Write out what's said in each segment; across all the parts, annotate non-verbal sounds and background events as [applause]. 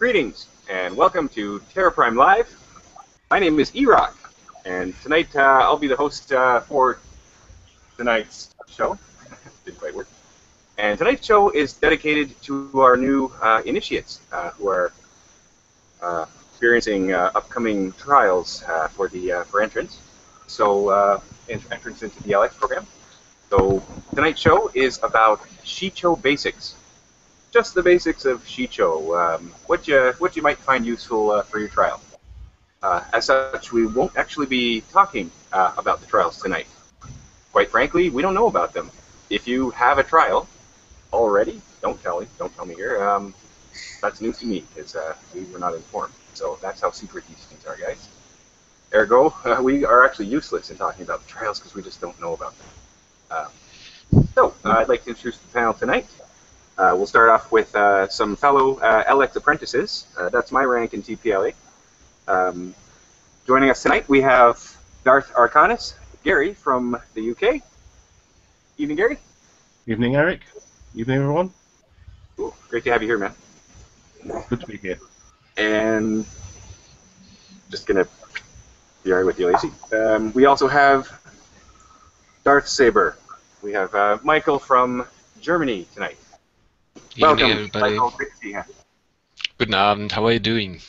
Greetings and welcome to Terra Prime Live. My name is E-Rock, and tonight uh, I'll be the host uh, for tonight's show. [laughs] Didn't quite work. And tonight's show is dedicated to our new uh, initiates uh, who are uh, experiencing uh, upcoming trials for the for entrance. So entrance into the LX program. So tonight's show is about Shii-Cho basics just the basics of Shii-Cho, um, what you what you might find useful uh, for your trial. Uh, as such, we won't actually be talking uh, about the trials tonight. Quite frankly, we don't know about them. If you have a trial already, don't tell me. Don't tell me here. Um, that's news to me because uh, we were not informed. So that's how secret these things are, guys. Ergo, we are actually useless in talking about the trials because we just don't know about them. Uh, so, I'd like to introduce the panel tonight. Uh, we'll start off with uh, some fellow uh, LX apprentices. Uh, that's my rank in TPLA. Um, joining us tonight, we have Darth Arcanis, Gary from the UK. Evening, Gary. Evening, Eric. Evening, everyone. Ooh, great to have you here, man. Good to be here. And just gonna be alright with you, Lacey. Um, we also have Darth Saber. We have uh, Michael from Germany tonight. Evening, Welcome, everybody. Michael. Great to see you. Good Abend. How are you doing?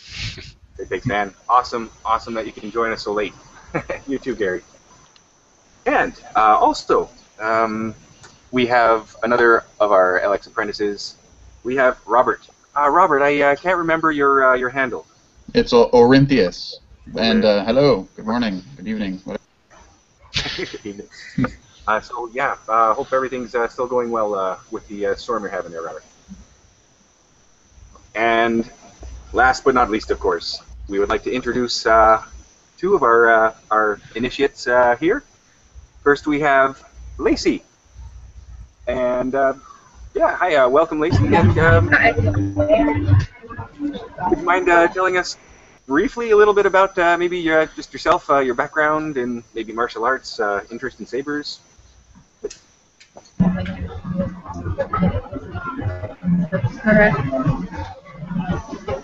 Great, thanks, man. Awesome, awesome that you can join us so late. [laughs] you too, Gary. And uh, also, um, we have another of our LX apprentices. We have Robert. Uh, Robert, I uh, can't remember your uh, your handle. It's o- Orinthius. And uh, hello, good morning, good evening. whatever. [laughs] uh, so yeah, uh, hope everything's uh, still going well uh, with the uh, storm you're having there, Robert. And last but not least, of course, we would like to introduce uh, two of our uh, our initiates uh, here. First, we have Lacey, and uh, yeah, hi, uh, welcome, Lacey. And um, would you mind uh, telling us briefly a little bit about maybe uh, just yourself, your background, and maybe martial arts, interest in sabers? Okay.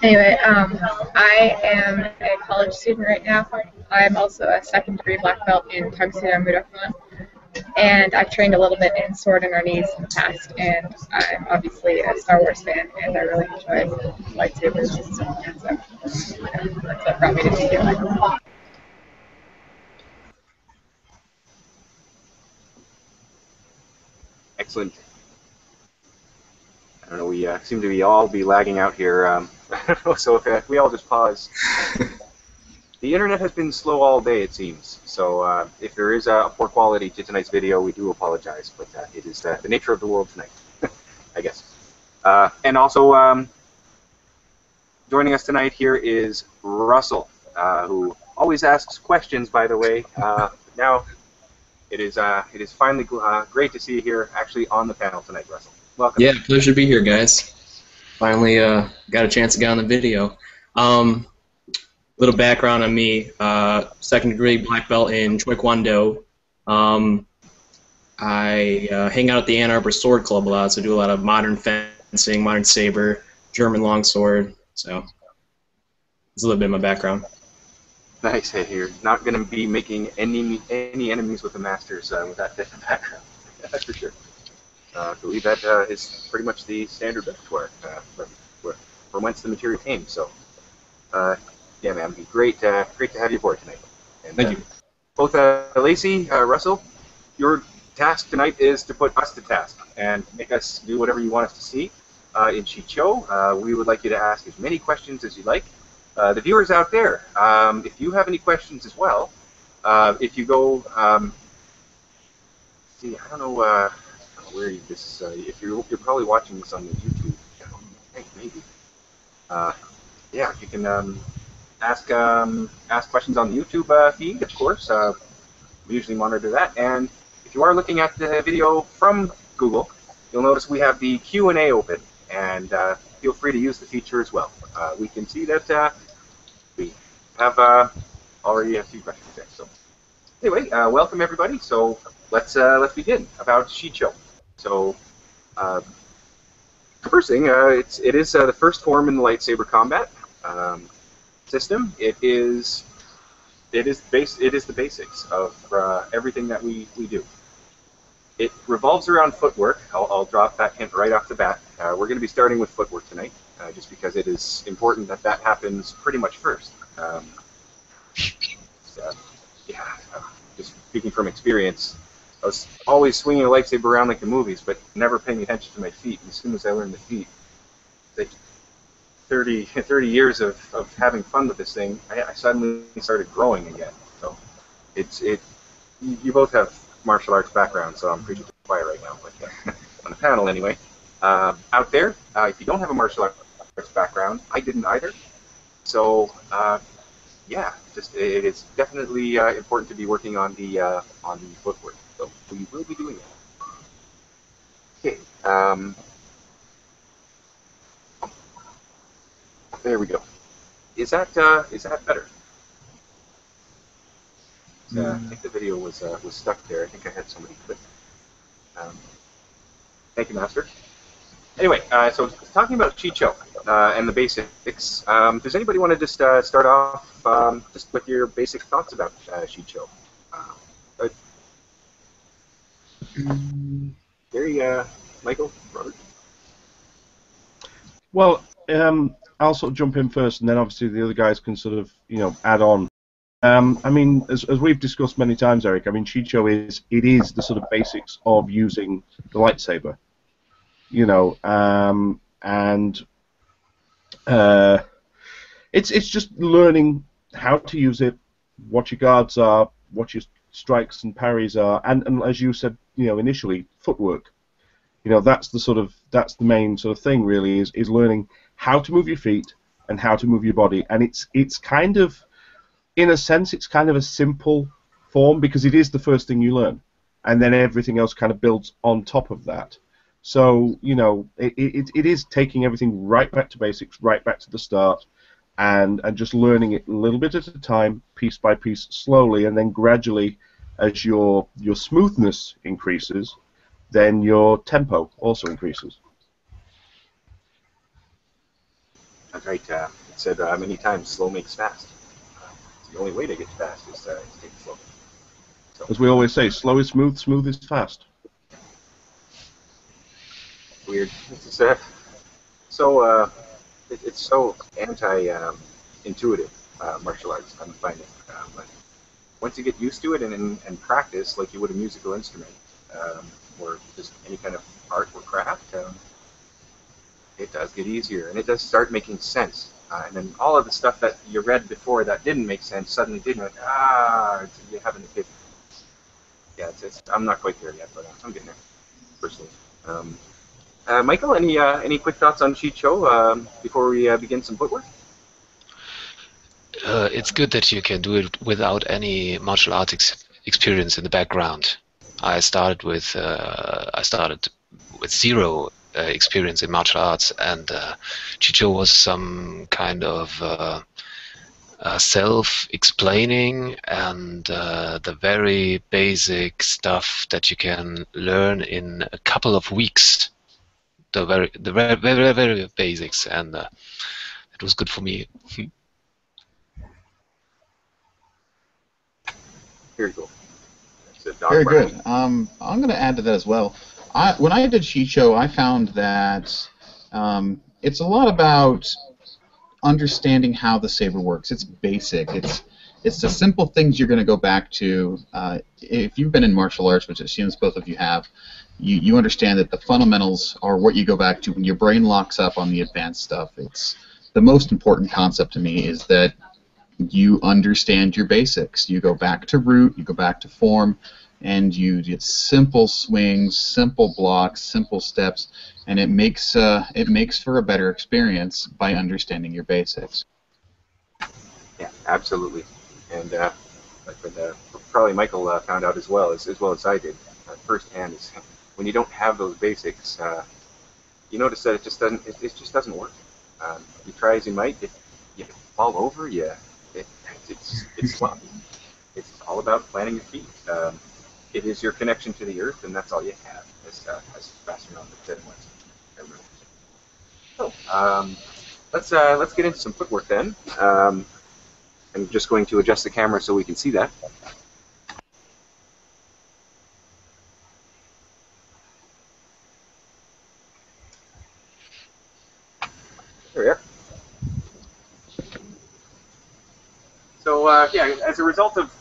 Anyway, um, I am a college student right now. I'm also a second degree black belt in Taguchi Mudokan. And I've trained a little bit in sword and knees in the past, and I'm obviously a Star Wars fan, and I really enjoy lightsabers. So, so that's what brought me to TPLA. Excellent. I don't know, we uh, seem to be all be lagging out here. Um, [laughs] so if we all just pause. [laughs] the internet has been slow all day, it seems. So uh, if there is a poor quality to tonight's video, we do apologize. But uh, it is uh, the nature of the world tonight, [laughs] I guess. Uh, and also, um, joining us tonight here is Russell, uh, who always asks questions, by the way. Uh, now, it is uh, it is finally gl- uh, great to see you here, actually on the panel tonight, Russell. Welcome. Yeah, pleasure to be here, guys. Finally, uh, got a chance to get on the video. Um, little background on me: uh, second degree black belt in Taekwondo. Um, I uh, hang out at the Ann Arbor Sword Club a lot, so I do a lot of modern fencing, modern saber, German longsword. So, it's a little bit of my background. Nice. Hey, you're not going to be making any any enemies with the masters uh, with that of [laughs] background. That's for sure. Uh, I believe that uh, is pretty much the standard repertoire uh, from, from whence the material came. So, uh, yeah, man, it'd be great, uh, great to have you aboard tonight. And, Thank you. Both uh, Lacey, uh, Russell, your task tonight is to put us to task and make us do whatever you want us to see uh, in Shii-Cho. Uh, we would like you to ask as many questions as you like. Uh, the viewers out there, um, if you have any questions as well, uh, if you go, um, see, I don't know, where you, this, uh, if you're, you're probably watching this on the YouTube think maybe. Uh, yeah, you can um, ask um, ask questions on the YouTube uh, feed, of course. Uh, we usually monitor that. And if you are looking at the video from Google, you'll notice we have the Q&A open, and uh, feel free to use the feature as well. Uh, we can see that uh, we have uh, already a few questions there. So anyway, welcome everybody. So let's let's begin about Shii-Cho. So uh, first thing, uh, it's it is uh, the first form in the lightsaber combat um, system. It is it is base it is the basics of uh, everything that we, we do. It revolves around footwork. I'll, I'll drop that hint right off the bat. Uh, we're going to be starting with footwork tonight, uh, just because it is important that that happens pretty much first. Um, yeah, just speaking from experience, I was always swinging a lightsaber around like the movies, but never paying attention to my feet. And as soon as I learned the feet, like 30, [laughs] 30 years of, of having fun with this thing, I, I suddenly started growing again. So it's it. You, both have martial arts background, so I'm preaching to right now, but uh, [laughs] on the panel anyway. Uh, out there, uh, if you don't have a martial arts background, I didn't either. So uh, yeah, just it is definitely uh, important to be working on the on the footwork. So we will be doing that. Okay. Um, there we go. Is that uh, is that better? Uh, I think the video was uh, was stuck there. I think I had somebody click. Um, thank you, Master. Anyway, uh, so talking about Shii-Cho uh, and the basics. Um, does anybody want to just uh, start off um, just with your basic thoughts about uh, Shii-Cho? Uh, Gary, uh, Michael, Robert. Well, um, I'll sort of jump in first, and then obviously the other guys can sort of you know add on. Um, I mean, as, as we've discussed many times, Eric. I mean, Shii-Cho is it is the sort of basics of using the lightsaber. You know, um, and uh, it's it's just learning how to use it, what your guards are, what your strikes and parries are, and, and as you said, you know, initially, footwork. You know, that's the sort of that's the main sort of thing really is is learning how to move your feet and how to move your body, and it's it's kind of, in a sense, it's kind of a simple form because it is the first thing you learn, and then everything else kind of builds on top of that. So you know, it, it, it is taking everything right back to basics, right back to the start, and and just learning it a little bit at a time, piece by piece, slowly, and then gradually, as your your smoothness increases, then your tempo also increases. That's right. Uh, it said uh, many times, slow makes fast. Uh, the only way to get fast is uh, to take it slow. As we always say, slow is smooth, smooth is fast. Weird. It's uh, so uh, it, it's so anti-intuitive uh, martial arts. I'm finding, uh, but once you get used to it and, and, and practice like you would a musical instrument um, or just any kind of art or craft, um, it does get easier and it does start making sense. Uh, and then all of the stuff that you read before that didn't make sense suddenly did. Like, ah, you have an epiphany. Yeah, it's, it's, I'm not quite there yet, but I'm getting there, personally. Um, uh, Michael, any uh, any quick thoughts on Shii-Cho um, before we uh, begin some footwork? Uh, it's good that you can do it without any martial arts ex- experience in the background. I started with uh, I started with zero uh, experience in martial arts, and uh, Shii-Cho was some kind of uh, uh, self-explaining and the very basic stuff that you can learn in a couple of weeks. The very, the very, very, very basics, and it was good for me. [laughs] Very cool. It's a Very barking. good. Um, I'm going to add to that as well. I, when I did Shii-Cho, I found that um, it's a lot about understanding how the saber works. It's basic. It's it's the simple things you're going to go back to. Uh, if you've been in martial arts, which it seems both of you have, you, you understand that the fundamentals are what you go back to when your brain locks up on the advanced stuff. It's the most important concept to me is that you understand your basics. You go back to root, you go back to form, and you get simple swings, simple blocks, simple steps, and it makes uh, it makes for a better experience by understanding your basics. Yeah, absolutely. And uh, uh, probably Michael uh, found out as well as, as well as I did uh, firsthand is when you don't have those basics, uh, you notice that it just doesn't it, it just doesn't work. Um, you try as you might, you fall over, you it, it's it's sloppy. It's all about planting your feet. Um, it is your connection to the earth, and that's all you have. As uh, as Pastor Melvin said once. So, um, let's uh, let's get into some footwork then. Um, I'm just going to adjust the camera so we can see that. There we are. So uh, yeah, as a result of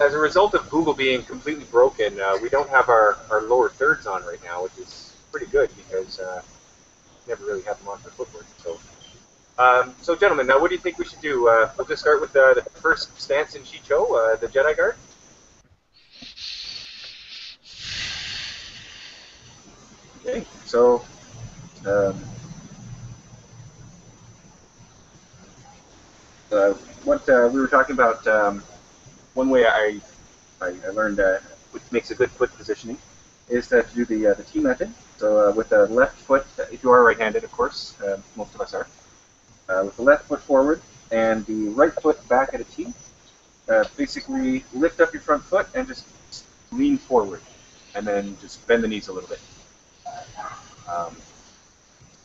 as a result of Google being completely broken, uh, we don't have our, our lower thirds on right now, which is pretty good because uh, never really have them on for footwork. So, um, so gentlemen, now what do you think we should do? Uh, we'll just start with uh, the first stance in Shii-Cho, uh, the Jedi Guard. Okay, so um, uh, what uh, we were talking about. Um, one way I, I, I learned uh, which makes a good foot positioning is to do the uh, the T method. So uh, with the left foot, if you are right-handed, of course, uh, most of us are, uh, with the left foot forward and the right foot back at a T, basically lift up your front foot and just lean forward, and then just bend the knees a little bit. Um,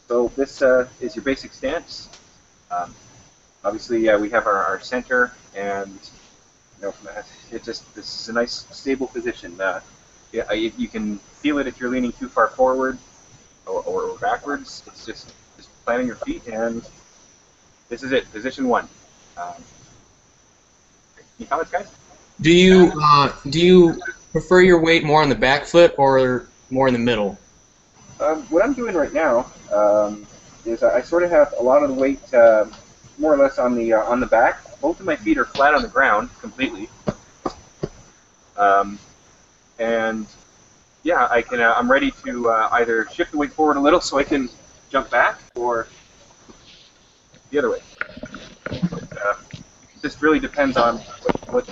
so this uh, is your basic stance. Um, obviously, uh, we have our, our center, and you know, it just this is a nice stable position. Uh, yeah, you, can feel it if you're leaning too far forward or, or, or backwards. It's just just planting your feet, and this is it, position one. Um, any comments, guys? Do you uh, do you prefer your weight more on the back foot or more in the middle? Um, what I'm doing right now um, is I, I sort of have a lot of the weight uh, more or less on the uh, on the back. Both of my feet are flat on the ground completely, um, and yeah, I can. Uh, I'm ready to uh, either shift the weight forward a little so I can jump back, or the other way. Uh, it really depends on what, what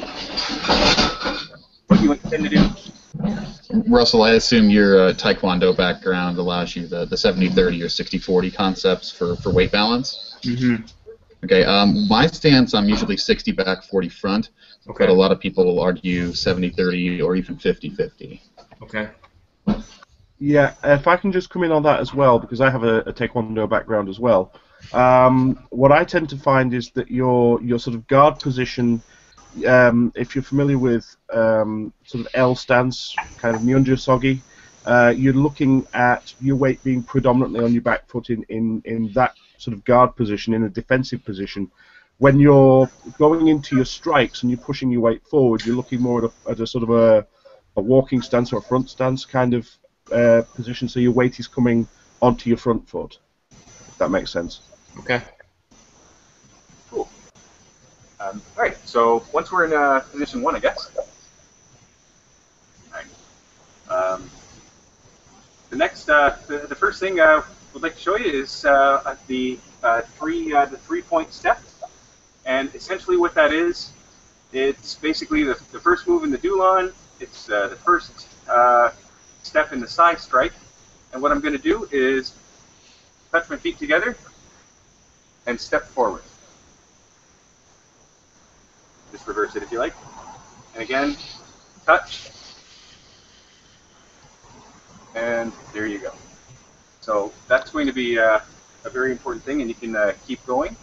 what you intend to do. Russell, I assume your uh, Taekwondo background allows you the, the 70-30 or 60-40 concepts for, for weight balance. Mm-hmm. Okay, um, my stance, I'm usually 60 back, 40 front, Okay. but a lot of people will argue 70-30 or even 50-50. Okay. Yeah, if I can just come in on that as well, because I have a, a Taekwondo background as well. Um, what I tend to find is that your your sort of guard position, um, if you're familiar with um, sort of L stance, kind of Nyunja Sogi, uh, you're looking at your weight being predominantly on your back foot in, in, in that sort of guard position, in a defensive position. When you're going into your strikes and you're pushing your weight forward, you're looking more at a, at a sort of a, a walking stance or a front stance kind of uh, position, so your weight is coming onto your front foot. If that makes sense. Okay. Cool. Um, all right. So once we're in uh, position one, I guess. All right. Um, the next, uh, the, the first thing I would like to show you is uh, the uh, three uh, the three point step, and essentially what that is, it's basically the, the first move in the Dulon. It's uh, the first step in the side strike, and what I'm going to do is touch my feet together and step forward. Just reverse it if you like. And again, touch. And there you go. So that's going to be uh, a very important thing, and you can uh, keep going.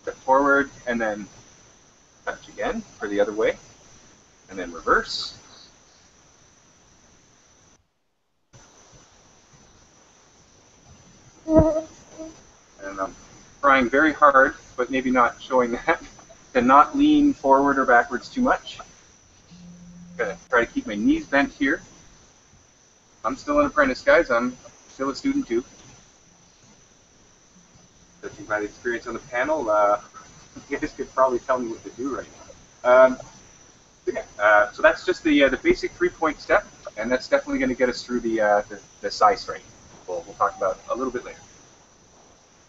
Step forward, and then touch again for the other way, and then reverse. And I'm trying very hard, but maybe not showing that, [laughs] to not lean forward or backwards too much. Gonna try to keep my knees bent here. I'm still an apprentice, guys. I'm still a student too. Judging by the experience on the panel, uh, [laughs] you guys could probably tell me what to do right now. Um, so yeah, uh, so that's just the uh, the basic three-point step, and that's definitely going to get us through the uh, the, the side straight. We'll, we'll talk about a little bit later.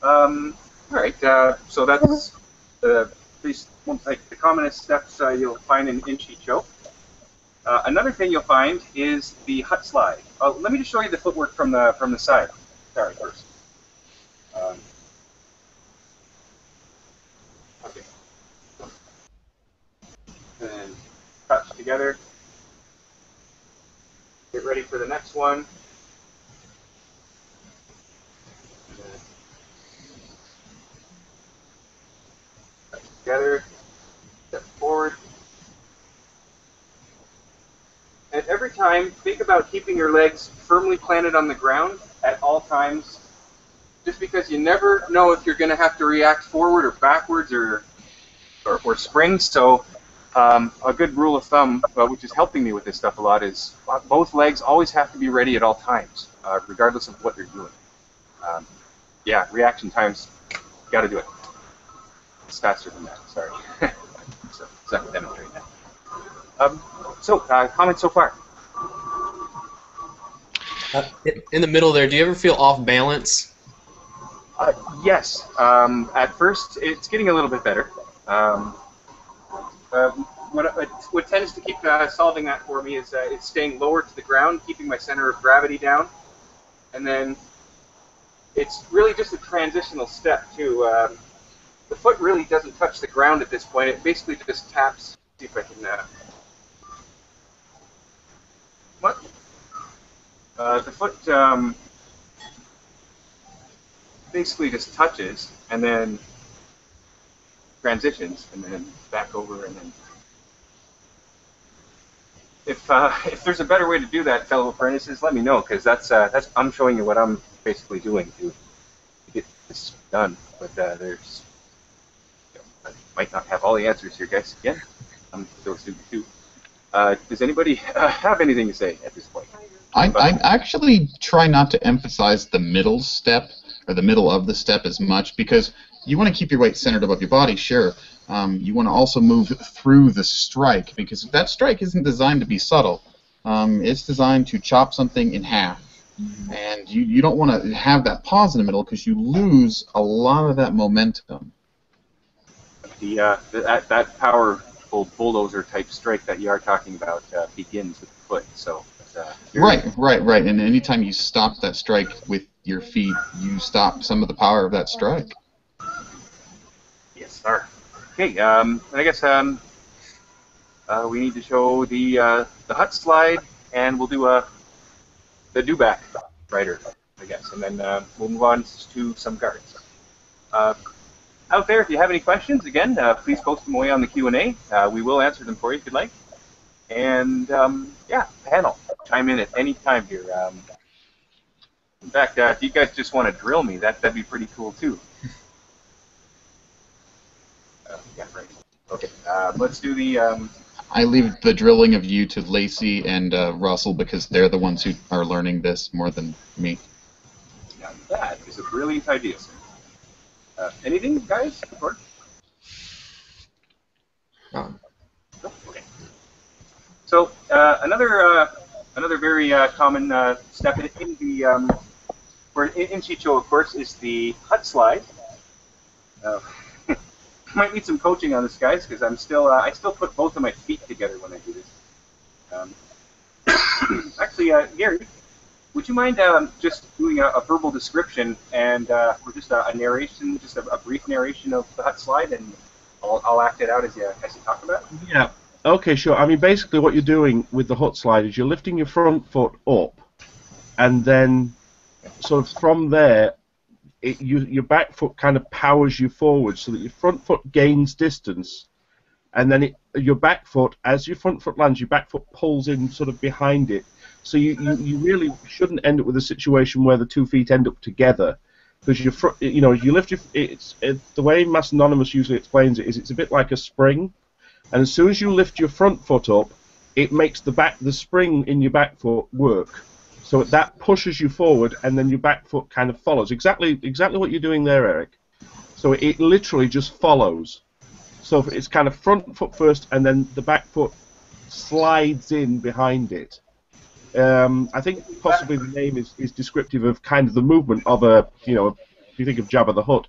Um, all right, uh, so that's the these like the commonest steps uh, you'll find in, in Shii-Cho. Uh, another thing you'll find is the Hutt slide. Uh, let me just show you the footwork from the from the side. Sorry, first. Um, okay. And touch together. Get ready for the next one. Touch together. Step forward. Every time, think about keeping your legs firmly planted on the ground at all times, just because you never know if you're going to have to react forward or backwards or, or, or spring. So um, a good rule of thumb, uh, which is helping me with this stuff a lot, is both legs always have to be ready at all times, uh, regardless of what you're doing. Um, yeah, reaction times, got to do it. It's faster than that, sorry. [laughs] so, that. Um, so, uh, comments so far? Uh, in the middle there, do you ever feel off balance? Uh, yes. Um, at first, it's getting a little bit better. Um, uh, what, what, tends to keep uh, solving that for me is uh, it's staying lower to the ground, keeping my center of gravity down, and then it's really just a transitional step too. Um, the foot really doesn't touch the ground at this point. It basically just taps. See if I can. Uh, what? Uh, the foot um, basically just touches and then transitions and then back over and then. If uh, [laughs] if there's a better way to do that, fellow apprentices, let me know because that's uh, that's I'm showing you what I'm basically doing to, get this done. But uh, there's you know, I might not have all the answers here, guys. Again, I'm still a student too. Uh, does anybody uh, [laughs] have anything to say at this point? I, I actually try not to emphasize the middle step or the middle of the step as much because you want to keep your weight centered above your body, sure. Um, you want to also move through the strike because that strike isn't designed to be subtle. Um, it's designed to chop something in half. And you, you don't want to have that pause in the middle because you lose a lot of that momentum. The, uh, that, that powerful bulldozer type strike that you are talking about uh, begins with the foot. So uh, right, right, right. And anytime you stop that strike with your feet, you stop some of the power of that strike. Yes, sir. Okay, um, I guess um, uh, we need to show the uh, the Hutt slide, and we'll do a the dewback rider, I guess, and then uh, we'll move on to some guards. Uh, out there, if you have any questions, again, uh, please post them away on the Q and A. Uh, we will answer them for you if you'd like. And um, yeah, panel, chime in at any time here. Um, in fact, if you guys just want to drill me, that that'd be pretty cool too. Uh, yeah, right. Okay, uh, let's do the. Um, I leave the drilling of you to Lacey and uh, Russell because they're the ones who are learning this more than me. Now that is a brilliant idea, sir. Uh, anything, guys? Um, okay. So uh, another uh, another very common step in, in the um, for in, in Shii-Cho, of course, is the Hutt slide. Uh, [laughs] might need some coaching on this, guys, because I'm still uh, I still put both of my feet together when I do this. Um, [coughs] actually, uh, Gary, would you mind um, just doing a, a, verbal description and uh, or just a, a narration, just a, a, brief narration of the Hutt slide, and I'll, I'll act it out as you as you talk about. It? Yeah. Okay, sure. I mean, basically, what you're doing with the Hutt slide is you're lifting your front foot up, and then sort of from there, it, you, your back foot kind of powers you forward so that your front foot gains distance, and then it, your back foot, as your front foot lands, your back foot pulls in sort of behind it. So you, you, you really shouldn't end up with a situation where the two feet end up together, because front, you know, you lift your, it's it, the way Mass Anonymous usually explains it is it's a bit like a spring, and as soon as you lift your front foot up, it makes the back the spring in your back foot work. So that pushes you forward, and then your back foot kind of follows. Exactly, exactly what you're doing there, Eric. So it literally just follows. So it's kind of front foot first, and then the back foot slides in behind it. Um, I think possibly the name is, is descriptive of kind of the movement of a, you know, if you think of Jabba the Hutt,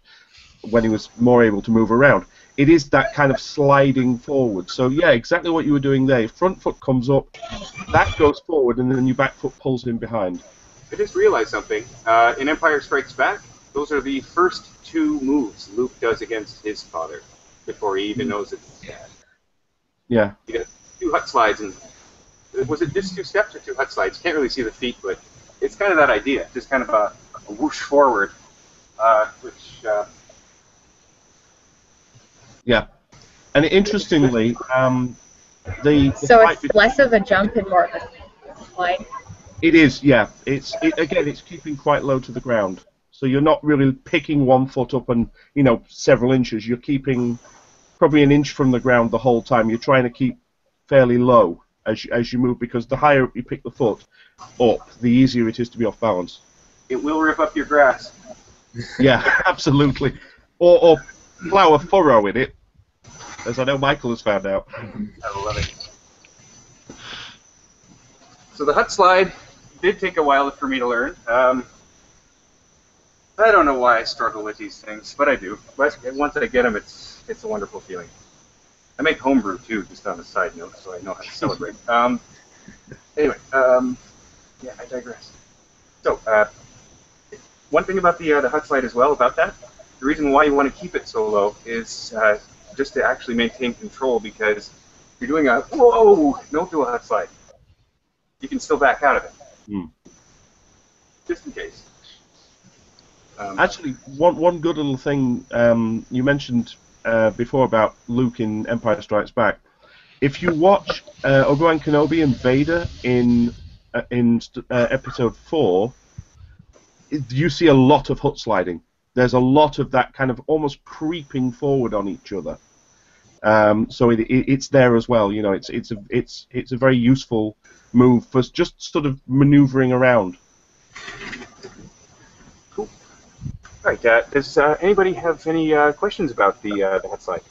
when he was more able to move around it is that kind of sliding forward. So yeah, exactly what you were doing there. Front foot comes up, that goes forward, and then your back foot pulls in behind. I just realized something. Uh, in Empire Strikes Back, those are the first two moves Luke does against his father before he even knows it's dad. Yeah. He does two Hutt slides, and was it just two steps or two Hutt slides? Can't really see the feet, but it's kind of that idea, just kind of a, a whoosh forward, uh, which uh, yeah. And interestingly, um, the, the So fight it's less of a jump and more of a slide. It is, yeah. It's it, again, it's keeping quite low to the ground. So you're not really picking one foot up and you know several inches. You're keeping probably an inch from the ground the whole time. You're trying to keep fairly low as you, as you move because the higher you pick the foot up, the easier it is to be off balance. It will rip up your grass. Yeah, [laughs] absolutely. Or, or plough a furrow in it, as I know Michael has found out. I love it. So the Hutt slide did take a while for me to learn. Um, I don't know why I struggle with these things, but I do. But once I get them, it's it's a wonderful feeling. I make homebrew too, just on a side note, so I know how to celebrate. [laughs] Um, anyway, um, yeah, I digress. So, uh, one thing about the uh, the Hutt slide as well about that, the reason why you want to keep it so low is uh, just to actually maintain control because you're doing a whoa, don't do a Hutt slide. You can still back out of it, Hmm. just in case. Um, Actually, one one good little thing um, you mentioned uh, before about Luke in Empire Strikes Back. If you watch uh, Obi Wan Kenobi and Vader in uh, in uh, Episode Four, you see a lot of Hutt sliding. There's a lot of that kind of almost creeping forward on each other. Um, so it, it, it's there as well. You know, it's it's a it's it's a very useful move for just sort of manoeuvring around. Right. Uh, does uh, anybody have any uh, questions about the uh, the Hutt slide?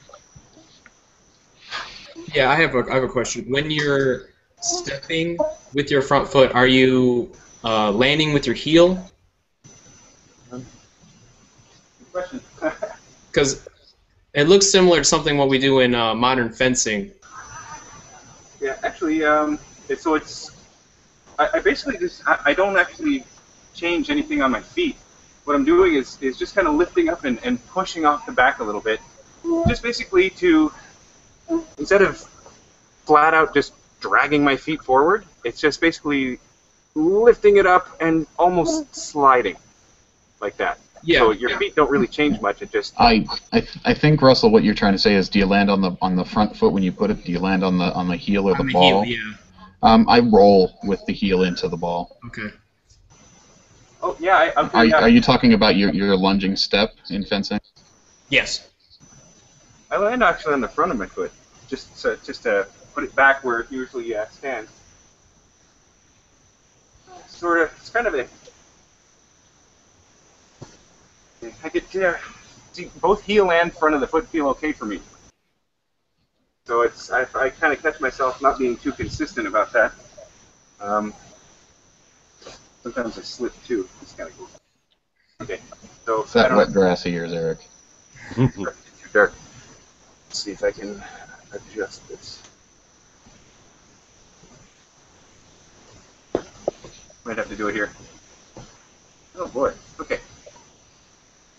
Yeah, I have a, I have a question. When you're stepping with your front foot, are you uh, landing with your heel? Good question. [laughs] Because it looks similar to something what we do in uh, modern fencing. yeah, actually, um, it, so it's I, I basically just I, I don't actually change anything on my feet. What I'm doing is is just kind of lifting up and, and pushing off the back a little bit, just basically to instead of flat out just dragging my feet forward, it's just basically lifting it up and almost sliding like that. Yeah. So your feet don't really change much. It just I, I I think Russell, what you're trying to say is, do you land on the on the front foot when you put it? Do you land on the on the heel or the On the ball? heel, yeah. Um, I roll with the heel into the ball. Okay. Oh yeah, I, I'm Are, are you talking about your, your lunging step in fencing? Yes. I land actually on the front of my foot, just so, just to put it back where it usually uh, stands. Sort of, it's kind of a. I get yeah, see both heel and front of the foot feel okay for me. So it's I, I kind of catch myself not being too consistent about that. Um, sometimes I slip too. It's kind of cool. Okay, so It's that wet grass of yours, Eric. [laughs] too dark. Let's see if I can adjust this. Might have to do it here. Oh boy. Okay.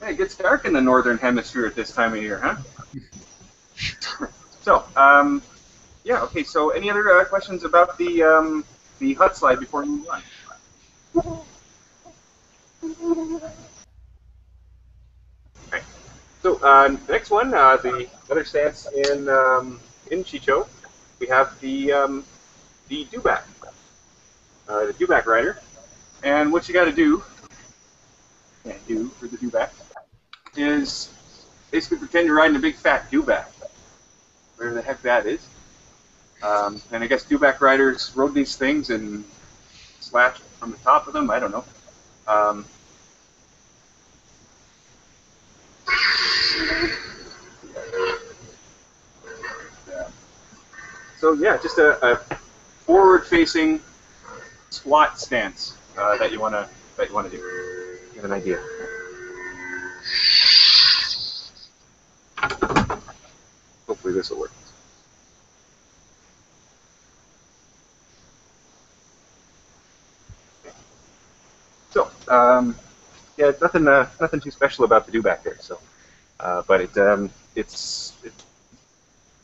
Yeah, it gets dark in the northern hemisphere at this time of year, huh? so, um, yeah. Okay. So, any other uh, questions about the um, the Hutt slide before we move on? Okay. So, uh, next one, uh, the other stance in um, in Shii-Cho, we have the um, the dewback, uh, the dewback rider, and what you got to do, can't do for the dewback, is basically pretend you're riding a big fat dewback, whatever the heck that is. Um, and I guess dewback riders rode these things and slashed from the top of them. I don't know. Um, So yeah, just a, a forward-facing squat stance uh, that you wanna that you wanna do. Get an idea. Hopefully this will work. So um, yeah, nothing uh, nothing too special about the dewback there. So, uh, but it um, it's, it's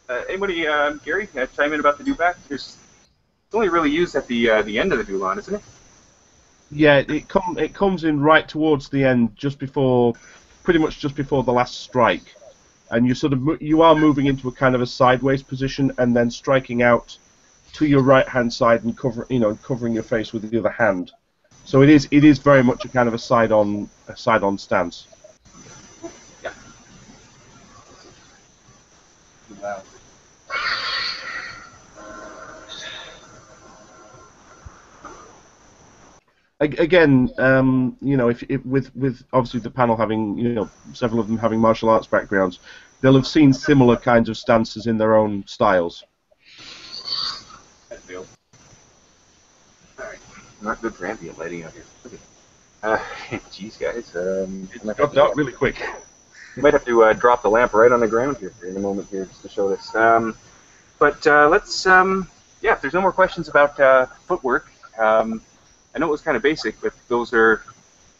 uh, anybody, uh, Gary, uh, chime in about the dewback? There's it's only really used at the uh, the end of the Dulon, isn't it? Yeah, it com it comes in right towards the end, just before, pretty much just before the last strike. and you sort of you are moving into a kind of a sideways position, and then striking out to your right hand side and cover you know covering your face with the other hand. So it is it is very much a kind of a side on a side on stance. Ag- Again, um, you know, if, if with with obviously the panel having you know several of them having martial arts backgrounds, they'll have seen similar kinds of stances in their own styles. Not good for ambient lighting out here. Okay. Uh, [laughs] jeez, guys. Um, I might have Got to- that really quick. you [laughs] Might have to uh, drop the lamp right on the ground here in a moment here just to show this. Um, but uh, let's, um, yeah, if there's no more questions about uh, footwork, um, I know it was kind of basic, but those are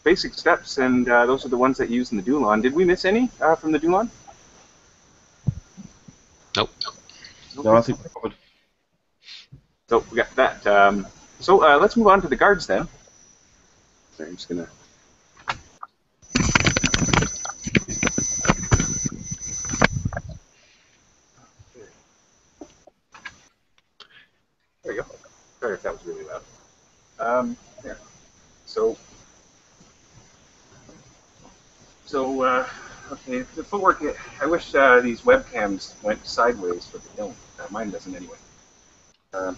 basic steps, and uh, those are the ones that you use in the Dulon. Did we miss any uh, from the Dulon? Nope. No, I think we're covered. So we got that. So uh, let's move on to the guards then. Sorry, I'm just gonna. There you go. Sorry if that was really loud. Um, there. So. So, uh, okay, the footwork. I wish uh, these webcams went sideways, but they don't. Mine doesn't anyway. Um,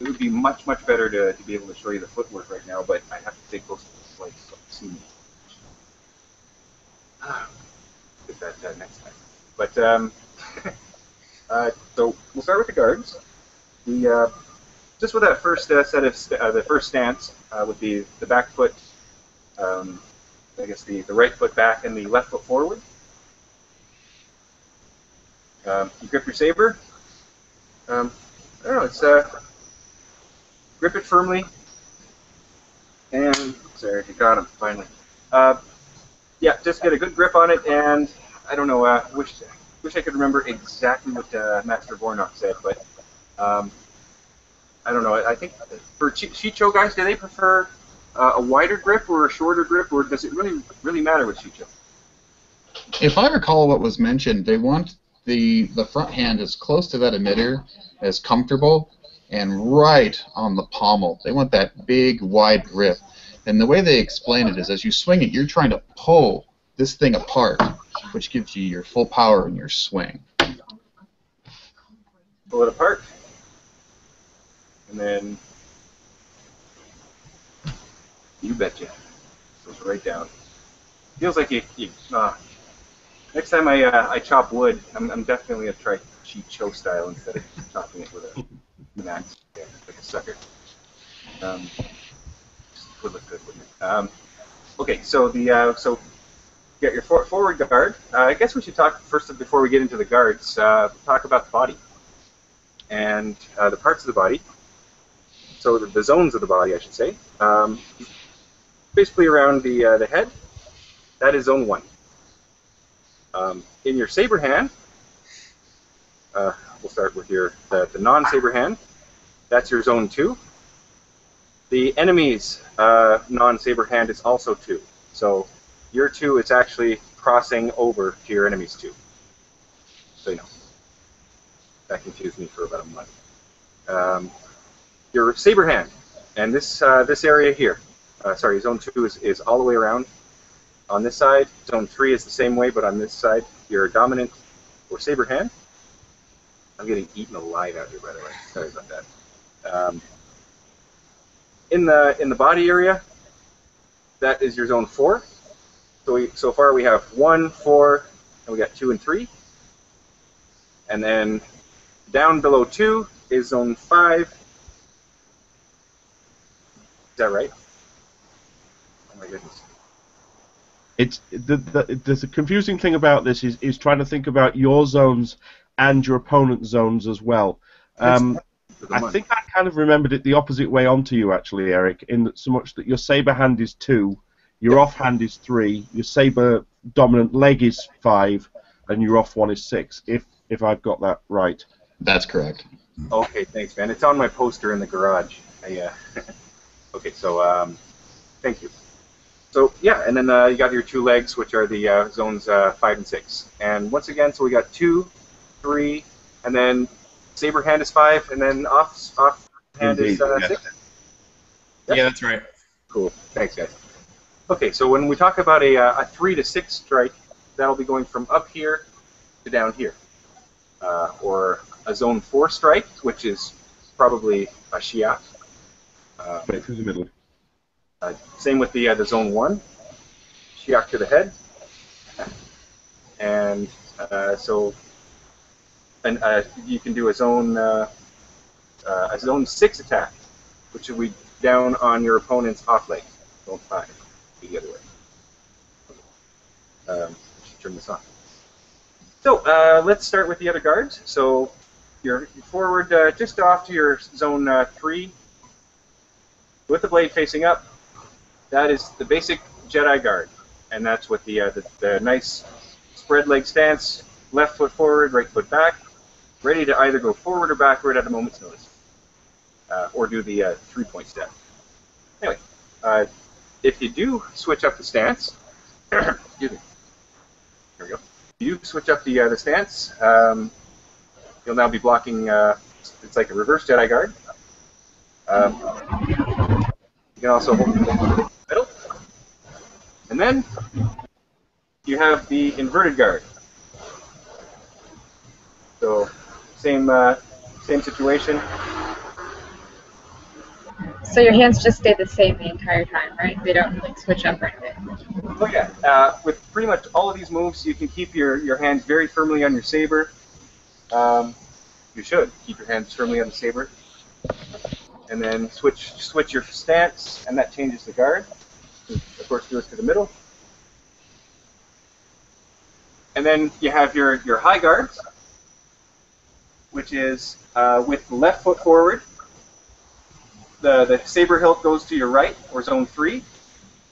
it would be much, much better to, to be able to show you the footwork right now, but I have to take close to the slides so you see me. Ah, Get that uh, next time. But, um, [laughs] uh, so we'll start with the guards. The, uh, just with that first uh, set of, st- uh, the first stance, uh, with the, the back foot, um, I guess the, the right foot back and the left foot forward. Um, you grip your saber. Um, I don't know, it's, uh, grip it firmly, and sorry, you got him finally. Uh, yeah, just get a good grip on it, and I don't know. Uh, wish wish I could remember exactly what uh, Master Vornok said, but um, I don't know. I, I think for Shii-Cho guys, do they prefer uh, a wider grip or a shorter grip, or does it really really matter with Shii-Cho? If I recall what was mentioned, they want the the front hand as close to that emitter as comfortable and right on the pommel. They want that big wide grip. And the way they explain it is as you swing it, you're trying to pull this thing apart, which gives you your full power in your swing. pull it apart, and then you betcha, goes right down. Feels like you. you uh, next time I uh, I chop wood, I'm, I'm definitely gonna try cheap cho style instead of chopping it with a like a. Um, would look good, wouldn't it? Um, okay, so the uh, so got your for- forward guard. Uh, I guess we should talk first before we get into the guards. Uh, talk about the body and uh, the parts of the body. So the, the zones of the body, I should say. Um, basically around the uh, the head. That is zone one. Um, in your saber hand, uh, we'll start with your the, the non-saber hand. That's your zone two. The enemy's uh, non-saber hand is also two. So your two is actually crossing over to your enemy's two. So you know. That confused me for about a month. Um, your saber hand, and this uh, this area here. Uh, sorry, zone two is, is all the way around. On this side, zone three is the same way, but on this side, your dominant or saber hand. I'm getting eaten alive out here, by the way. Sorry about that. Um, in the in the body area, that is your zone four. So we, so far we have one, four, and we got two and three. And then down below two is zone five. Is that right? Oh my goodness. It's the, the there's a confusing thing about this is is trying to think about your zones and your opponent's zones as well. Um, the I month. think I kind of remembered it the opposite way onto you actually, Eric, in that so much that your saber hand is two, your off hand is three, your saber dominant leg is five, and your off one is six. If if I've got that right. That's correct. Okay, thanks, man. It's on my poster in the garage. I, uh, [laughs] okay, so um, thank you. so yeah, and then uh, you got your two legs, which are the uh, zones uh, five and six. And once again, so we got two, three, and then saber hand is five, and then off off hand is uh, yes. six. Yep. Yeah, that's right. Cool. Thanks, guys. Okay, so when we talk about a, uh, a three to six strike, that'll be going from up here to down here, uh, or a zone four strike, which is probably a shiak. Uh, Right through the middle. uh, same with the uh, the zone one, shiak to the head, and uh, so, and uh, you can do a zone uh, uh, a zone six attack, which will be down on your opponent's off leg. Zone five, the other way. Um, turn this on. So uh, let's start with the other guards. So you're forward uh, just off to your zone uh, three, with the blade facing up. That is the basic Jedi guard, and that's with the, the the nice spread leg stance, left foot forward, right foot back, ready to either go forward or backward at a moment's notice, uh, or do the uh, three point step. Anyway, uh, if you do switch up the stance, [clears throat] excuse me, here we go. If you switch up the uh, the stance, um, you'll now be blocking. Uh, it's like a reverse Jedi guard. Um, you can also hold the middle. And then you have the inverted guard. So same uh, same situation. So your hands just stay the same the entire time, right? They don't like switch up or anything. Oh yeah. Uh, with pretty much all of these moves, you can keep your, your hands very firmly on your saber. Um, you should keep your hands firmly on the saber, and then switch switch your stance, and that changes the guard. Of course, it to the middle. And then you have your, your high guard, which is uh, with the left foot forward. The, the saber hilt goes to your right, or zone three,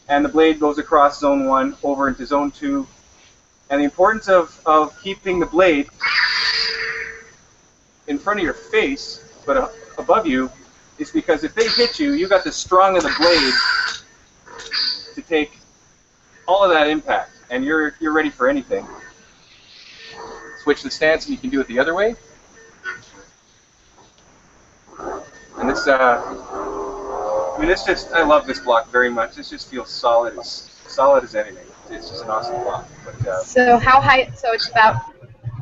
and the blade goes across zone one over into zone two. And the importance of, of keeping the blade in front of your face, but uh, above you, is because if they hit you, you've got the strong of the blade to take all of that impact, and you're you're ready for anything. Switch the stance, and you can do it the other way. And this, uh, I mean, this just I love this block very much. It just feels solid as solid as anything. It's just an awesome block. But uh, So how high? So it's about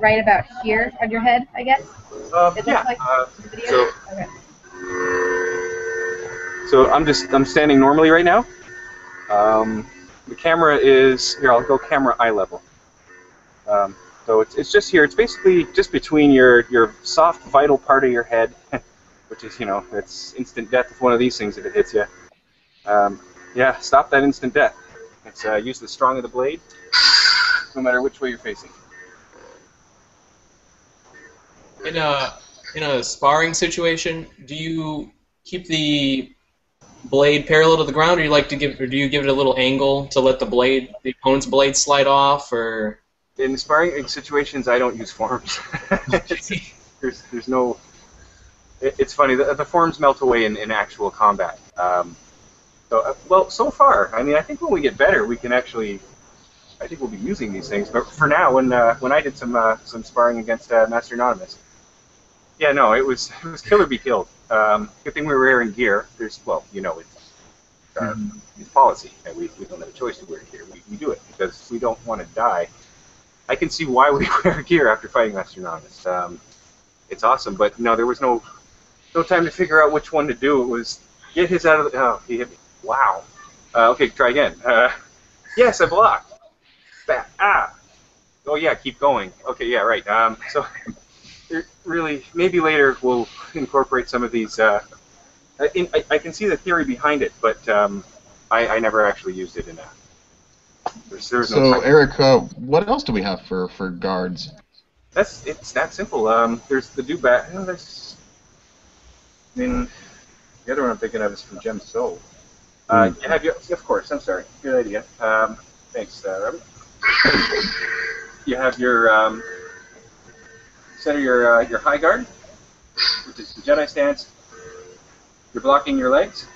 right about here on your head, I guess. um, yeah. like Uh, so okay. So I'm just I'm standing normally right now. Um, the camera is here. I'll go camera eye level. Um, so it's, it's just here. It's basically just between your your soft vital part of your head, [laughs] which is you know it's instant death with one of these things if it hits you. Um, yeah, stop that instant death. It's uh, use the strong of the blade, no matter which way you're facing. In a in a sparring situation, do you keep the blade parallel to the ground, or you like to give, or do you give it a little angle to let the blade, the opponent's blade, slide off, or? In sparring situations, I don't use forms. [laughs] There's there's no. It, it's funny. The, the forms melt away in, in actual combat. Um, so uh, well, so far, I mean, I think when we get better, we can actually. I think we'll be using these things. But for now, when uh, when I did some uh, some sparring against uh, Master Anonymous, yeah, no, it was [laughs] it was kill or be killed. Um, good thing we were wearing gear. There's well, you know, it's uh, it's policy, and we, we don't have a choice to wear gear. We, we do it because we don't want to die. I can see why we [laughs] wear gear after fighting Master Anonymous. Um, it's awesome, but no, there was no no time to figure out which one to do. It was get his out of the. Oh, he hit me. Wow. Uh, okay, try again. Uh, [laughs] yes, I blocked. Ba- ah. Oh yeah, keep going. Okay, yeah, right. Um, so [laughs] really, maybe later we'll incorporate some of these. Uh, I- in, I, I can see the theory behind it, but um, I, I never actually used it in a. There's, there's So time. Eric, uh, what else do we have for for guards? That's it's that simple. Um, there's the do bat. Know, there's, I mean, the other one I'm thinking of is from Djem So. Uh, you have your, of course. I'm sorry. Good idea. Um, thanks, uh, Robert. [coughs] you have your um, center your uh, your high guard, which is the Jedi stance. You're blocking your legs.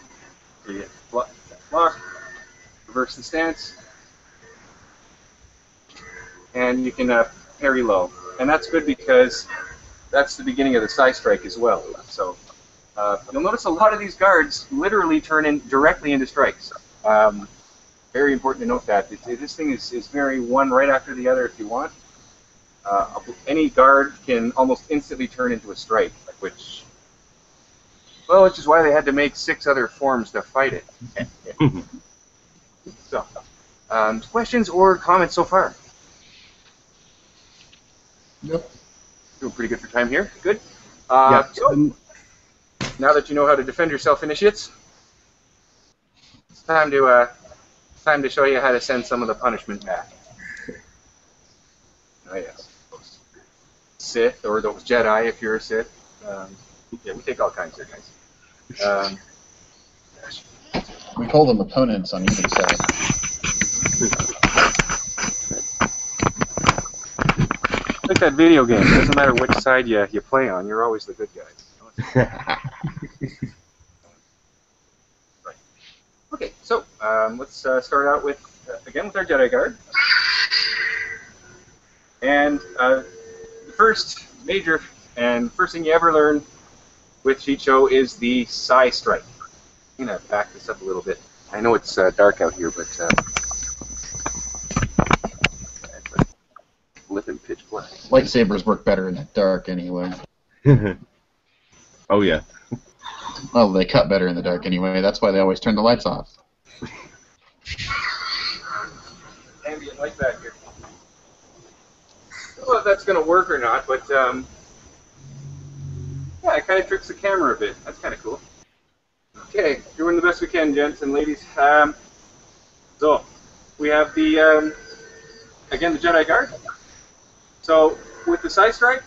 So you block, block, reverse the stance, and you can uh, parry low. And that's good because that's the beginning of the side strike as well. So uh, you'll notice a lot of these guards literally turn in directly into strikes. Um, very important to note that. It, it- this thing is, is very one right after the other if you want. Uh, any guard can almost instantly turn into a strike, which, well, which is why they had to make six other forms to fight it. [laughs] so, um, questions or comments so far? Nope. Doing pretty good for time here. Good. Uh, yeah. so, um, now that you know how to defend yourself, initiates, it's time to uh, it's time to show you how to send some of the punishment back. Oh yes, Sith or those Jedi if you're a Sith. Um, yeah, we take all kinds here, guys. Um, We call them opponents on either side. like that video game. It doesn't matter which side you, you play on, you're always the good guy. [laughs] Okay, so um, let's uh, start out with uh, again with our Jedi Guard, and uh, the first major and first thing you ever learn with Shii-Cho is the Sai Strike. I'm gonna back this up a little bit. I know it's uh, dark out here, but uh, flipping pitch black. Lightsabers work better in the dark anyway. [laughs] oh yeah. Well, they cut better in the dark anyway. That's why they always turn the lights off. ambient light back here. I don't know if that's going to work or not, but um, yeah, it kind of tricks the camera a bit. That's kind of cool. Okay, doing the best we can, gents and ladies. Um, so, we have the, um, again, the Jedi Guard. So, with the side strike,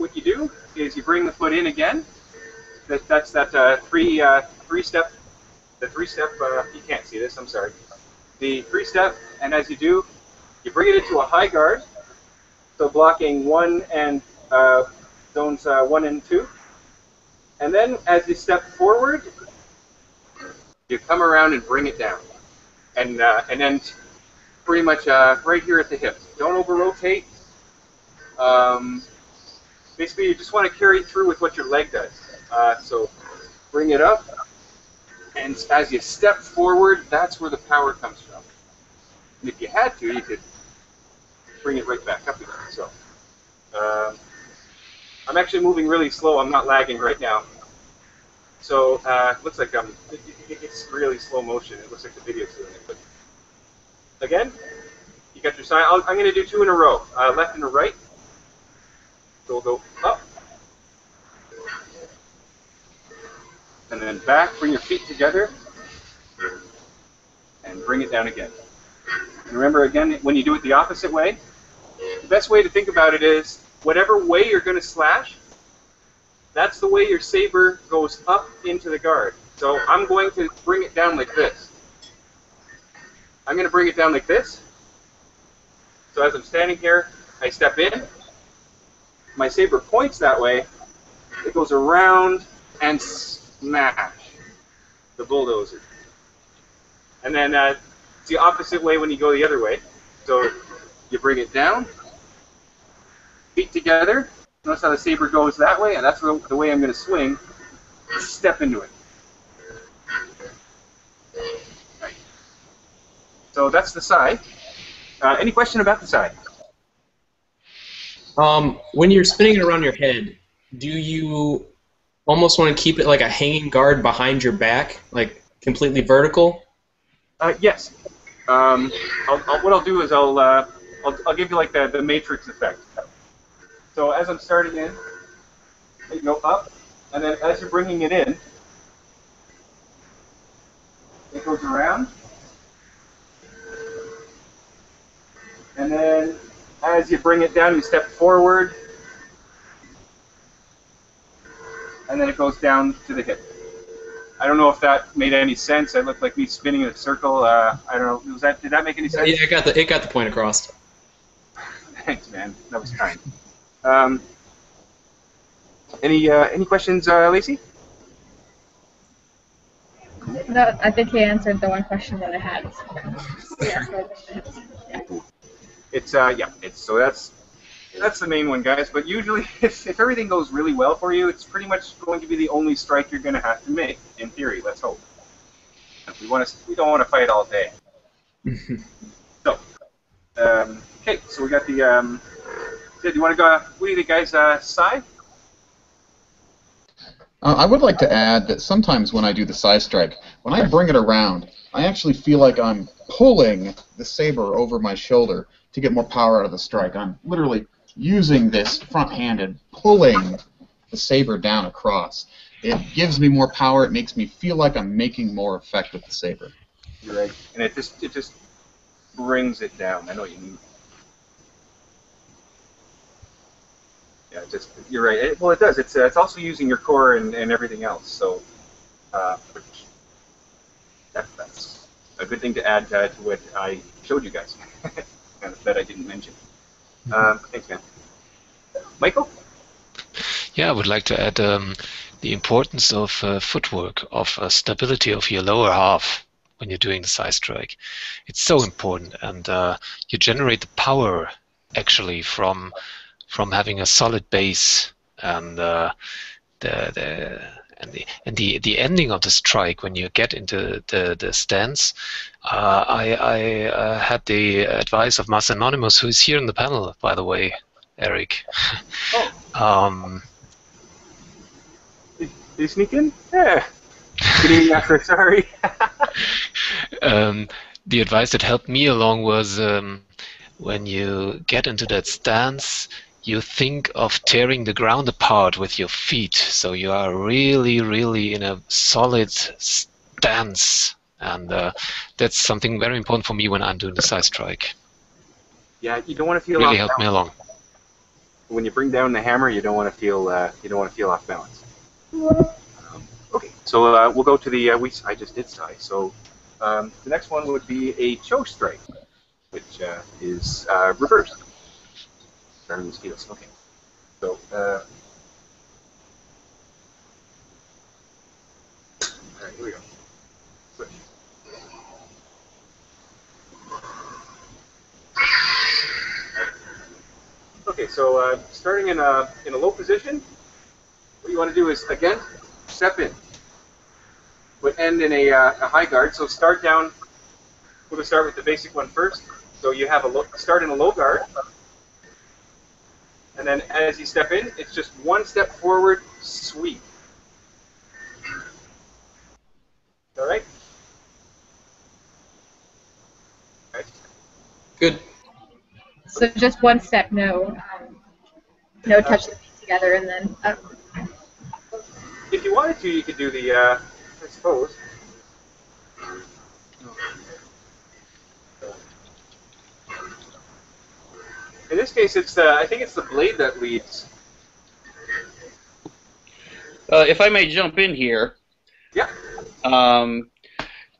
what you do is you bring the foot in again. That, that's that uh, three, uh, three step, the three step, uh, you can't see this, I'm sorry the three step, and as you do, you bring it into a high guard, so blocking one and uh, zones uh, one and two. And then as you step forward, you come around and bring it down, and uh, and then pretty much right here at the hips. Don't over rotate. Um, basically, you just want to carry through with what your leg does. Uh, so bring it up, and as you step forward, that's where the power comes from. And if you had to, you could bring it right back up again. So um, I'm actually moving really slow. I'm not lagging right now. So uh, looks like I'm. It, it, it's really slow motion. It looks like the video's doing it. But again, you got your side. I'll, I'm going to do two in a row, uh, left and right. So go up. and then back, bring your feet together, and bring it down again. And remember, again, when you do it the opposite way, the best way to think about it is whatever way you're going to slash, that's the way your saber goes up into the guard. So I'm going to bring it down like this. I'm going to bring it down like this. So as I'm standing here, I step in. My saber points that way. It goes around and smash the bulldozer. And then uh, it's the opposite way when you go the other way. So you bring it down, feet together. Notice how the saber goes that way, and that's the, way I'm going to swing. Step into it. Right. So that's the side. Uh, any question about the side? Um, when you're spinning it around your head, do you almost want to keep it like a hanging guard behind your back, like completely vertical? Uh, yes. Um, I'll, I'll, what I'll do is I'll, uh, I'll I'll give you like the, the matrix effect. So as I'm starting in, you go up, and then as you're bringing it in, it goes around, and then as you bring it down, you step forward, and then it goes down to the hip. I don't know if that made any sense. It looked like me spinning in a circle. Uh, I don't know. Was that did that make any sense? Yeah, it got the it got the point across. [laughs] Thanks, man. That was kind. Um, any uh, any questions, uh, Lacey? No, I think he answered the one question that I had. [laughs] Yeah. It's uh yeah, it's so that's that's the main one, guys. But usually, [laughs] if, if everything goes really well for you, it's pretty much going to be the only strike you're going to have to make. In theory, let's hope. We want to we don't want to fight all day. [laughs] so, um, okay, so we got the um. Yeah, do you want to go? What do you think, guys? Uh, Sai? Uh, I would like to add that sometimes when I do the side strike, when I bring it around, I actually feel like I'm pulling the saber over my shoulder to get more power out of the strike. I'm literally using this front-handed, pulling the saber down across. It gives me more power. It makes me feel like I'm making more effect with the saber. You're right, and it just it just brings it down. I know what you mean. Yeah, just you're right. It, well, it does. It's uh, it's also using your core and, and everything else. So, uh, that, that's a good thing to add uh, to what I showed you guys. [laughs] that I didn't mention. Um, thanks, man. Michael. Yeah, I would like to add um, the importance of uh, footwork, of uh, stability of your lower half when you're doing the side strike. It's so important, and uh, you generate the power actually from from having a solid base and uh, the the and the and the the ending of the strike when you get into the the stance. Uh, I I uh, had the advice of Master Anonymous, who is here in the panel, by the way, Eric. [laughs] Oh. um, Did you sneak in? Yeah. Good evening, after. Sorry. [laughs] um, the advice that helped me along was um, when you get into that stance, you think of tearing the ground apart with your feet. So you are really, really in a solid stance. And uh, that's something very important for me when I'm doing the side strike. yeah, you don't want to feel Really off helped me along. When you bring down the hammer, you don't want to feel uh, you don't want to feel off balance. Um, okay, so uh, we'll go to the uh, we. I just did Sai. So um, the next one would be a choke strike, which uh, is uh, reversed. Starting mosquitoes. Okay. So. Uh, here we go. Okay, so uh, starting in a in a low position, what you want to do is again step in. Would end in a, uh, a high guard. So start down. Gonna start with the basic one first. So you have a low, start in a low guard, and then as you step in, it's just one step forward, sweep. All right. All right. Good. So just one step, no, um, no touch the feet together, and then uh, up. If you wanted to, you could do the, uh, I suppose. In this case, it's the, I think it's the blade that leads. Uh, if I may jump in here, Yeah. um,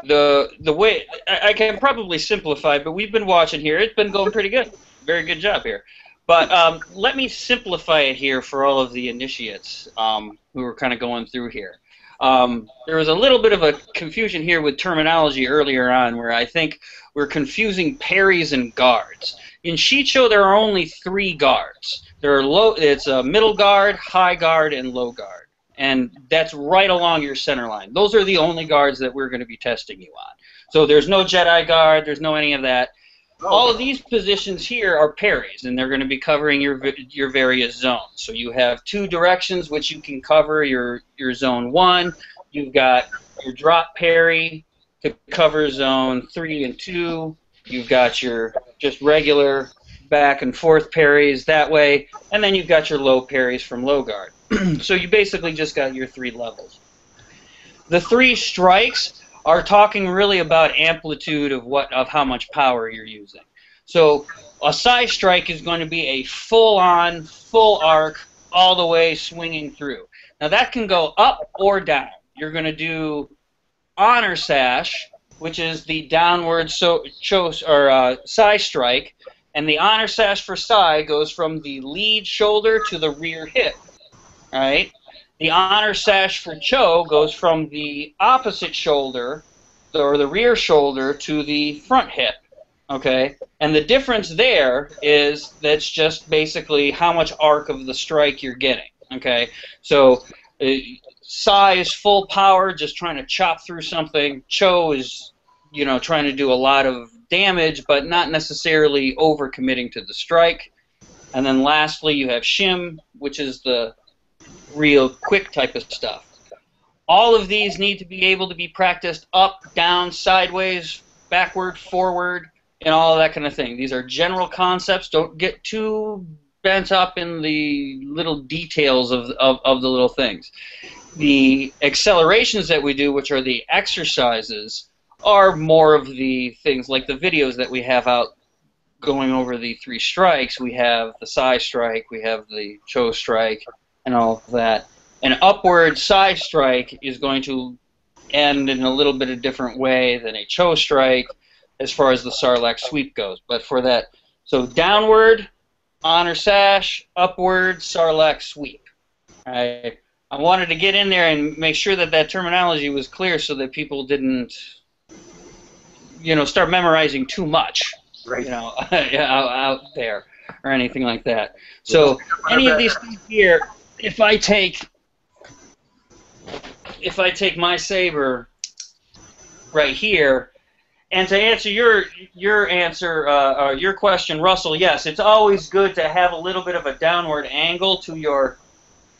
the the way I, I can probably simplify, but we've been watching here. It's been going pretty good. Very good job here. But um, let me simplify it here for all of the initiates um, who are kind of going through here. Um, there was a little bit of a confusion here with terminology earlier on, where I think we're confusing parries and guards. In Shii-Cho, there are only three guards. There are low. It's a middle guard, high guard, and low guard and that's right along your center line. Those are the only guards that we're going to be testing you on. So there's no Jedi guard, there's no any of that. Oh. All of these positions here are parries, and they're going to be covering your your various zones. So you have two directions which you can cover your your zone one. You've got your drop parry to cover zone three and two. You've got your just regular back and forth parries that way, and then you've got your low parries from low guard. [clears throat] so you basically just got your three levels. The three strikes are talking really about amplitude of what of how much power you're using. So a side strike is going to be a full-on, full arc, all the way swinging through. Now that can go up or down. You're going to do honor sash, which is the downward so cho- or uh, side strike, and the honor sash for side goes from the lead shoulder to the rear hip. Right. the honor sash for Cho goes from the opposite shoulder, or the rear shoulder, to the front hip. Okay, and the difference there is that's just basically how much arc of the strike you're getting. Okay, so uh, Sai is full power, just trying to chop through something. Cho is, you know, trying to do a lot of damage, but not necessarily overcommitting to the strike. And then lastly, you have Shim, which is the real quick type of stuff. All of these need to be able to be practiced up, down, sideways, backward, forward, and all of that kind of thing. These are general concepts. Don't get too bent up in the little details of, of, of the little things. The accelerations that we do, which are the exercises, are more of the things like the videos that we have out going over the three strikes. We have the Sai strike, we have the Cho strike, and all of that. An upward Sai strike is going to end in a little bit of different way than a Cho strike as far as the Sarlacc sweep goes. But for that, so downward, honor sash, upward, Sarlacc sweep. I, I wanted to get in there and make sure that that terminology was clear so that people didn't, you know, start memorizing too much, Right. you know, [laughs] out, out there or anything like that. So any of these things here, if I take, if I take my saber right here, and to answer your your answer, uh, uh, your question, Russell, yes, it's always good to have a little bit of a downward angle to your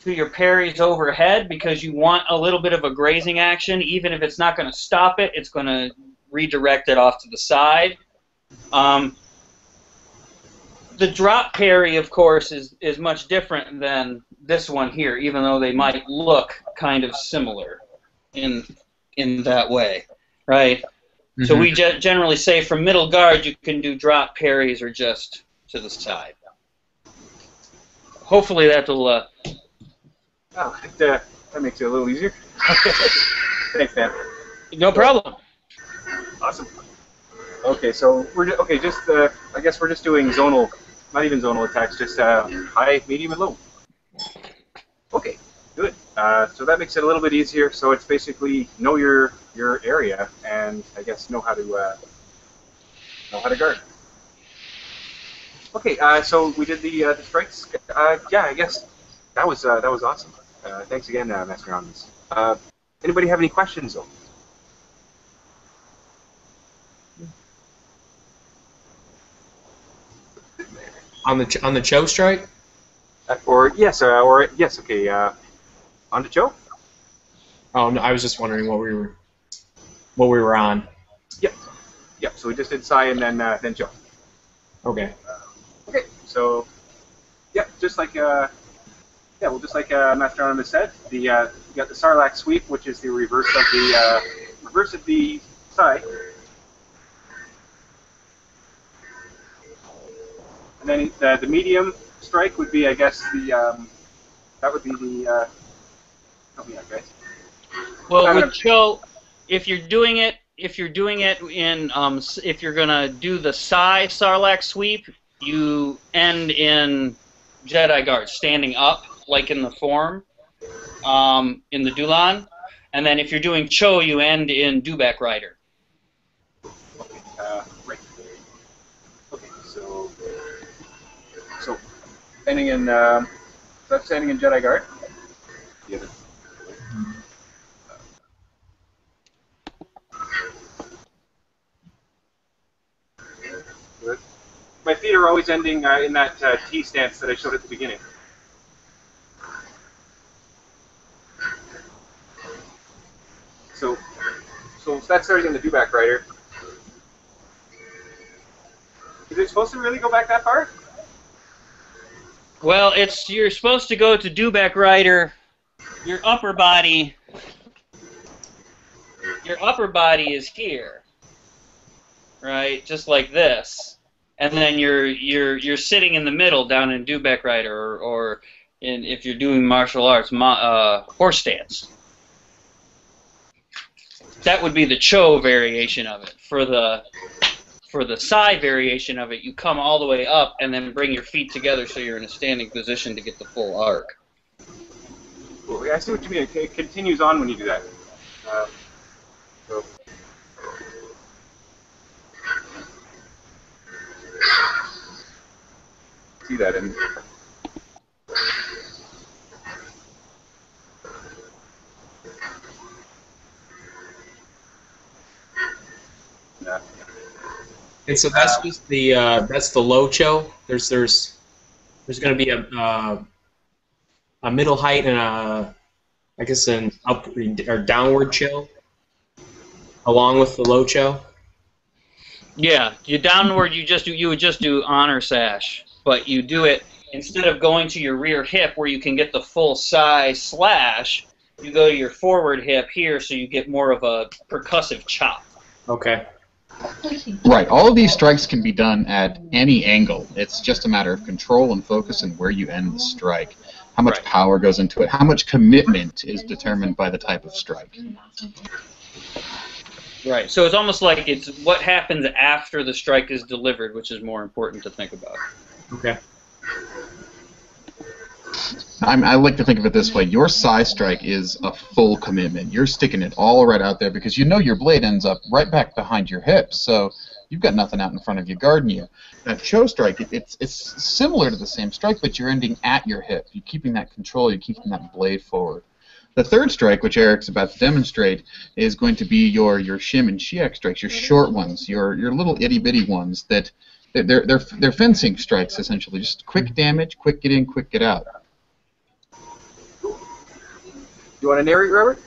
to your parries overhead because you want a little bit of a grazing action. Even if it's not going to stop it, it's going to redirect it off to the side. Um, the drop parry, of course, is is much different than this one here, even though they might look kind of similar in in that way, right? So we ge- generally say from middle guard you can do drop parries or just to the side. Hopefully that'll. Uh, Oh, uh, that makes it a little easier. [laughs] Thanks, Dan. no problem. Awesome. Okay, so we're ju- okay. Just uh, I guess we're just doing zonal, not even zonal attacks, just uh, high, medium, and low. Okay, good. Uh, so that makes it a little bit easier. So it's basically know your your area and I guess know how to uh, know how to guard. Okay, uh, so we did the uh, the strikes. Uh, yeah, I guess that was uh, that was awesome. Uh, thanks again, uh, Master Rounds. Uh, anybody have any questions though? On the on the Cho strike. Uh, or yes, uh, or yes. Okay. Uh, on the Cho. Oh no, I was just wondering what we were what we were on. Yep. Yep. So we just did Sai and then uh, then Cho. Okay. Okay. So, yep. Just like uh, yeah, well, just like uh, Master Artemis said, the uh, you got the Sarlacc sweep, which is the reverse of the uh, reverse of the Sai. And then the, the medium strike would be, I guess, the um, that would be the uh, help me out, guys. Well, with gonna- if you're doing it, if you're doing it in, um, if you're gonna do the Sai Sarlacc sweep, you end in Jedi Guard, standing up like in the form, um, in the Dulon, and then if you're doing Cho, you end in Dewback Rider. Uh, right. Okay, so so standing in um, is that standing in Jedi Guard. The other. Good. My feet are always ending uh, in that uh, T stance that I showed at the beginning. So, so that's starting in the Dewback Rider. Is it supposed to really go back that far? Well, it's you're supposed to go to Dewback Rider. Your upper body, your upper body is here, right? Just like this, and then you're you're you're sitting in the middle down in Dewback Rider, or, or in if you're doing martial arts, uh, horse stance. That would be the Cho variation of it. For the for the side variation of it, you come all the way up and then bring your feet together so you're in a standing position to get the full arc. I see what you mean. It, continues on when you do that. Um, so. See that in. Yeah. And so that's just the uh, that's the low cho. There's there's there's going to be a uh, a middle height and a I guess an up or downward chill along with the low cho. Yeah, you downward. You just do. You would just do honor sash, but you do it instead of going to your rear hip where you can get the full size slash. You go to your forward hip here, so you get more of a percussive chop. Okay. Right. All of these strikes can be done at any angle. It's just a matter of control and focus and where you end the strike. How much Right. power goes into it. How much commitment is determined by the type of strike. Right. So it's almost like it's what happens after the strike is delivered, which is more important to think about. Okay. I'm, I like to think of it this way: your size strike is a full commitment. You're sticking it all right out there because you know your blade ends up right back behind your hip, so you've got nothing out in front of you guarding you. That cho strike, it, it's it's similar to the same strike, but you're ending at your hip. You're keeping that control. You're keeping that blade forward. The third strike, which Eric's about to demonstrate, is going to be your your shim and shiak strikes, your short ones, your your little itty bitty ones that they're they're, they're fencing strikes essentially, just quick damage, quick get in, quick get out. You want to narrate, Robert?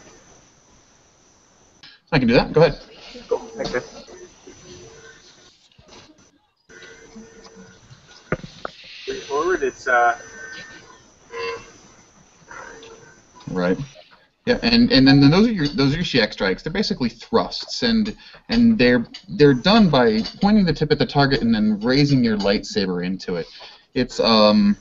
I can do that. Go ahead. Go. Thanks, man. Straightforward. It's uh, Right. Yeah, and, and then those are your those are your shiak strikes. They're basically thrusts, and and they're they're done by pointing the tip at the target and then raising your lightsaber into it. It's um,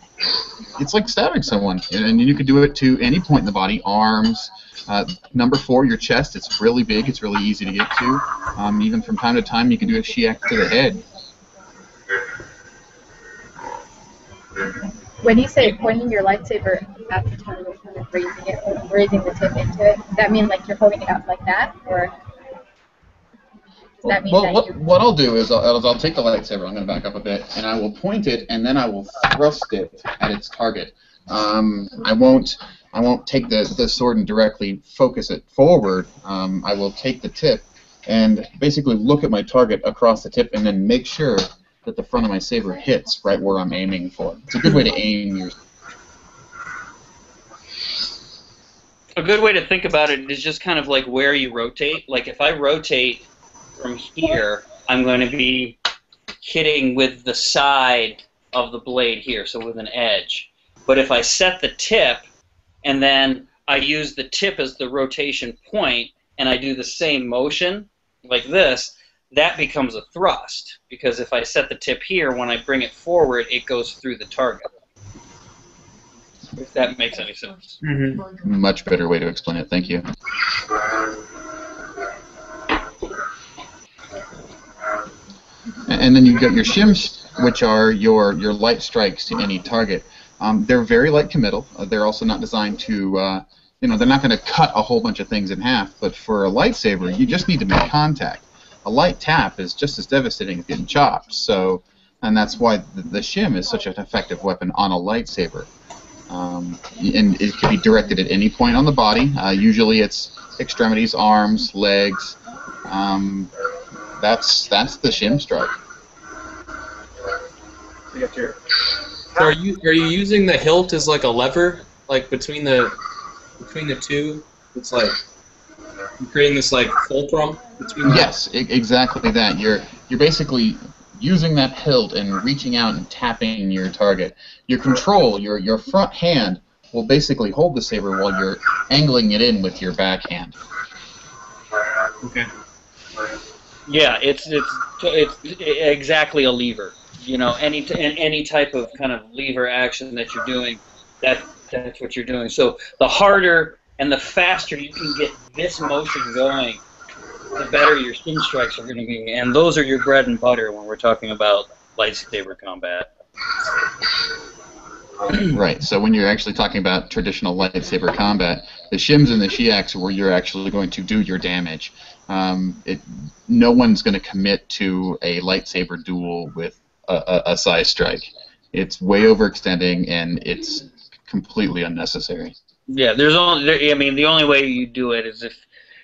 it's like stabbing someone, and you can do it to any point in the body, arms. Uh, number four, your chest. It's really big. It's really easy to get to. Um, even from time to time, you can do a shiak to the head. When you say pointing your lightsaber at the target and raising it, raising the tip into it, does that mean like you're holding it out like that, or that mean Well, that what, what I'll do is I'll, I'll take the lightsaber. I'm going to back up a bit, and I will point it, and then I will thrust it at its target. Um, I won't. I won't take the, the sword and directly focus it forward. Um, I will take the tip and basically look at my target across the tip, and then make sure that the front of my saber hits right where I'm aiming for. It's a good way to aim your. A good way to think about it is just kind of like where you rotate. Like if I rotate from here, I'm going to be hitting with the side of the blade here, so with an edge. But if I set the tip and then I use the tip as the rotation point and I do the same motion like this, that becomes a thrust. Because if I set the tip here, when I bring it forward, it goes through the target. If that makes any sense. Mm-hmm. Much better way to explain it. Thank you. And then you've got your shims, which are your your light strikes to any target. Um, they're very light committal. Uh, they're also not designed to, uh, you know, they're not going to cut a whole bunch of things in half. But for a lightsaber, you just need to make contact. A light tap is just as devastating as getting chopped. So, and that's why the, the shim is such an effective weapon on a lightsaber. Um, and it can be directed at any point on the body. Uh, usually, it's extremities, arms, legs. Um, that's that's the shim strike. You got your. So are you are you using the hilt as like a lever, like between the between the two? It's like you're creating this like fulcrum between. the- Yes, e- exactly that. You're you're basically using that hilt and reaching out and tapping your target. Your control, your your front hand will basically hold the saber while you're angling it in with your backhand. Okay. Yeah, it's it's it's exactly a lever. You know, any any type of kind of lever action that you're doing, that that's what you're doing. So the harder and the faster you can get this motion going, the better your spin strikes are going to be. And those are your bread and butter when we're talking about lightsaber combat. [clears throat] Right. So when you're actually talking about traditional lightsaber combat, the shims and the shiaks are where you're actually going to do your damage. Um, it, no one's going to commit to a lightsaber duel with a, a, size strike. It's way overextending and it's completely unnecessary. Yeah, there's only. There, I mean, the only way you do it is if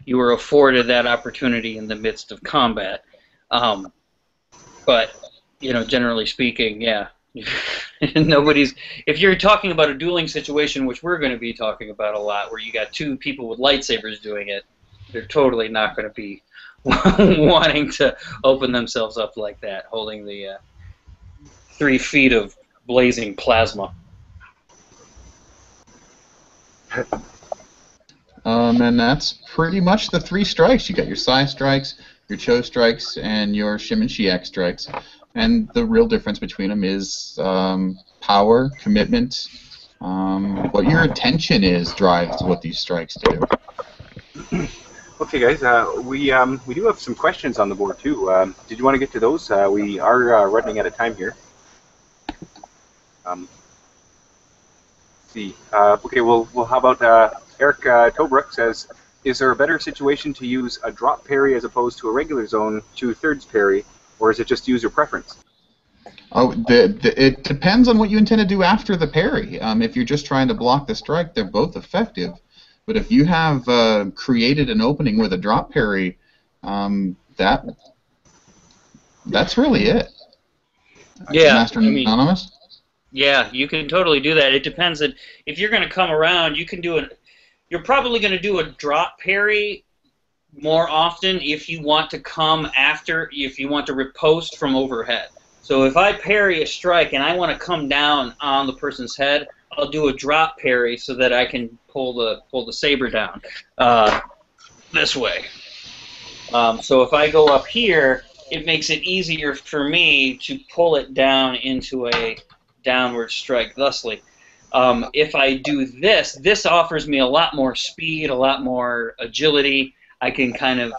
you were afforded that opportunity in the midst of combat. Um, but you know, generally speaking, yeah, [laughs] nobody's. If you're talking about a dueling situation, which we're going to be talking about a lot, where you got two people with lightsabers doing it, they're totally not going to be [laughs] wanting to open themselves up like that, holding the uh, three feet of blazing plasma. Um, and that's pretty much the three strikes. You got your Sai strikes, your Cho strikes, and your Shim and Shiak strikes. And the real difference between them is um, power, commitment, um, what your attention is drives what these strikes do. Okay, guys, uh, we um, we do have some questions on the board too. Um, did you want to get to those? Uh, we are uh, running out of time here. Um, let's see, uh, okay, well, well, how about uh, Eric uh, Tobruk says, is there a better situation to use a drop parry as opposed to a regular zone two thirds parry, or is it just user preference? Oh, the, the, it depends on what you intend to do after the parry. Um, if you're just trying to block the strike, they're both effective. But if you have uh, created an opening with a drop parry, um, that that's really it. Yeah, Master I mean- Anonymous. Yeah, you can totally do that. It depends on if you're going to come around. You can do it. You're probably going to do a drop parry more often if you want to come after. If you want to repost from overhead. So if I parry a strike and I want to come down on the person's head, I'll do a drop parry so that I can pull the pull the saber down uh, this way. Um, so if I go up here, it makes it easier for me to pull it down into a downward strike thusly. Um, if I do this, this offers me a lot more speed, a lot more agility. I can kind of,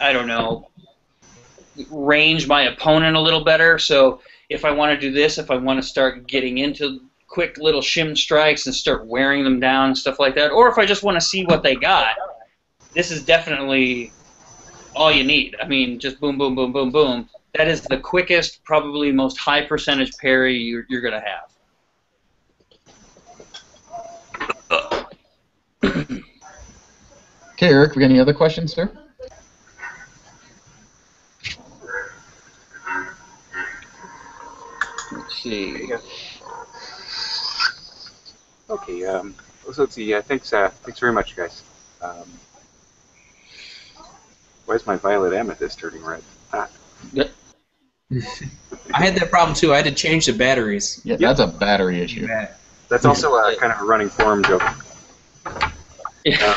I don't know, range my opponent a little better. So if I want to do this, if I want to start getting into quick little shim strikes and start wearing them down and stuff like that, or if I just want to see what they got, this is definitely all you need. I mean, just boom, boom, boom, boom, boom. That is the quickest, probably most high percentage parry you're, you're going to have. Okay, Eric, we got any other questions, sir? Let's see. Okay, um, so let's see. Uh, thanks, uh, thanks very much, guys. Um, why is my violet amethyst turning red? Ah, [laughs] I had that problem too. I had to change the batteries. Yeah, that's a battery issue. Yeah. that's also a kind of a running forum joke. Yeah.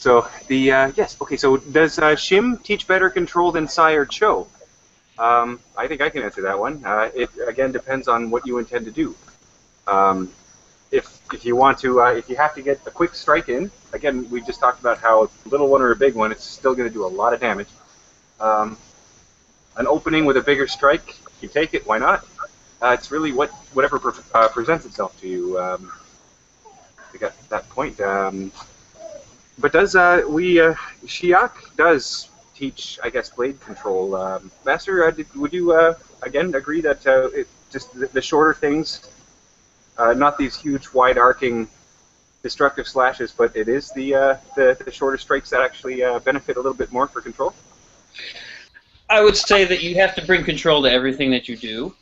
So the uh, yes, okay. So does uh, Shim teach better control than Sai or Cho? Um, I think I can answer that one. Uh, it again depends on what you intend to do. Um, if if you want to, uh, if you have to get a quick strike in, again we just talked about how a little one or a big one, it's still going to do a lot of damage. Um, an opening with a bigger strike, you take it. Why not? Uh, it's really what whatever pre- uh, presents itself to you. Um, I got that point. Um, but does uh, we uh, Shiak does teach, I guess, blade control. Um, Master, uh, did, would you uh, again agree that uh, it, just the, the shorter things, not these huge, wide-arcing, destructive slashes, but it is the the, the shorter strikes that actually benefit a little bit more for control? I would say that you have to bring control to everything that you do.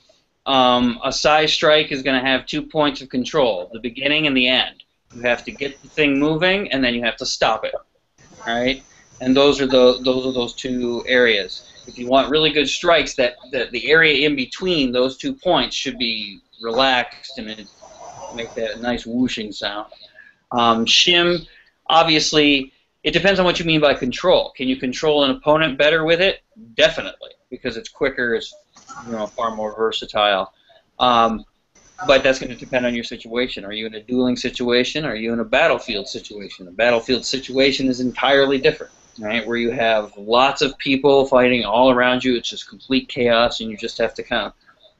Um, a size strike is going to have two points of control: the beginning and the end. You have to get the thing moving, and then you have to stop it. All right, and those are the those are those two areas. If you want really good strikes, that, that the area in between those two points should be relaxed and make that nice whooshing sound. Um, shim, obviously, it depends on what you mean by control. Can you control an opponent better with it? Definitely, because it's quicker, it's you know far more versatile. Um, but that's going to depend on your situation. Are you in a dueling situation? Are you in a battlefield situation? A battlefield situation is entirely different, right? Where you have lots of people fighting all around you. It's just complete chaos, and you just have to kind of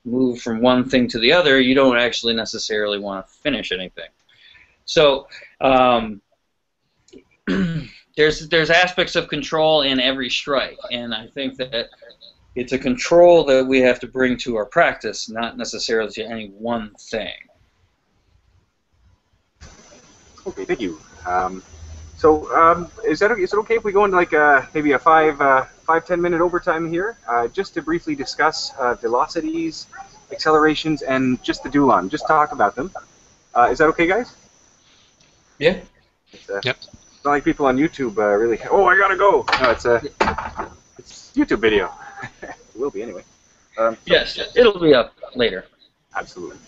move from one thing to the other, you don't actually necessarily want to finish anything. So um, [clears throat] there's there's aspects of control in every strike, and I think that it's a control that we have to bring to our practice, not necessarily to any one thing. Okay, thank you. Um, so, um, is that is it okay if we go into like uh, maybe a five uh, five ten minute overtime here, uh, just to briefly discuss uh, velocities, accelerations, and just the Dulon, just talk about them. Uh, is that okay, guys? Yeah. Uh, Yep. Not like people on YouTube uh, really. Oh, I gotta go. No, it's a it's YouTube video. [laughs] it will be anyway. Um, Yes, it'll be up later. Absolutely.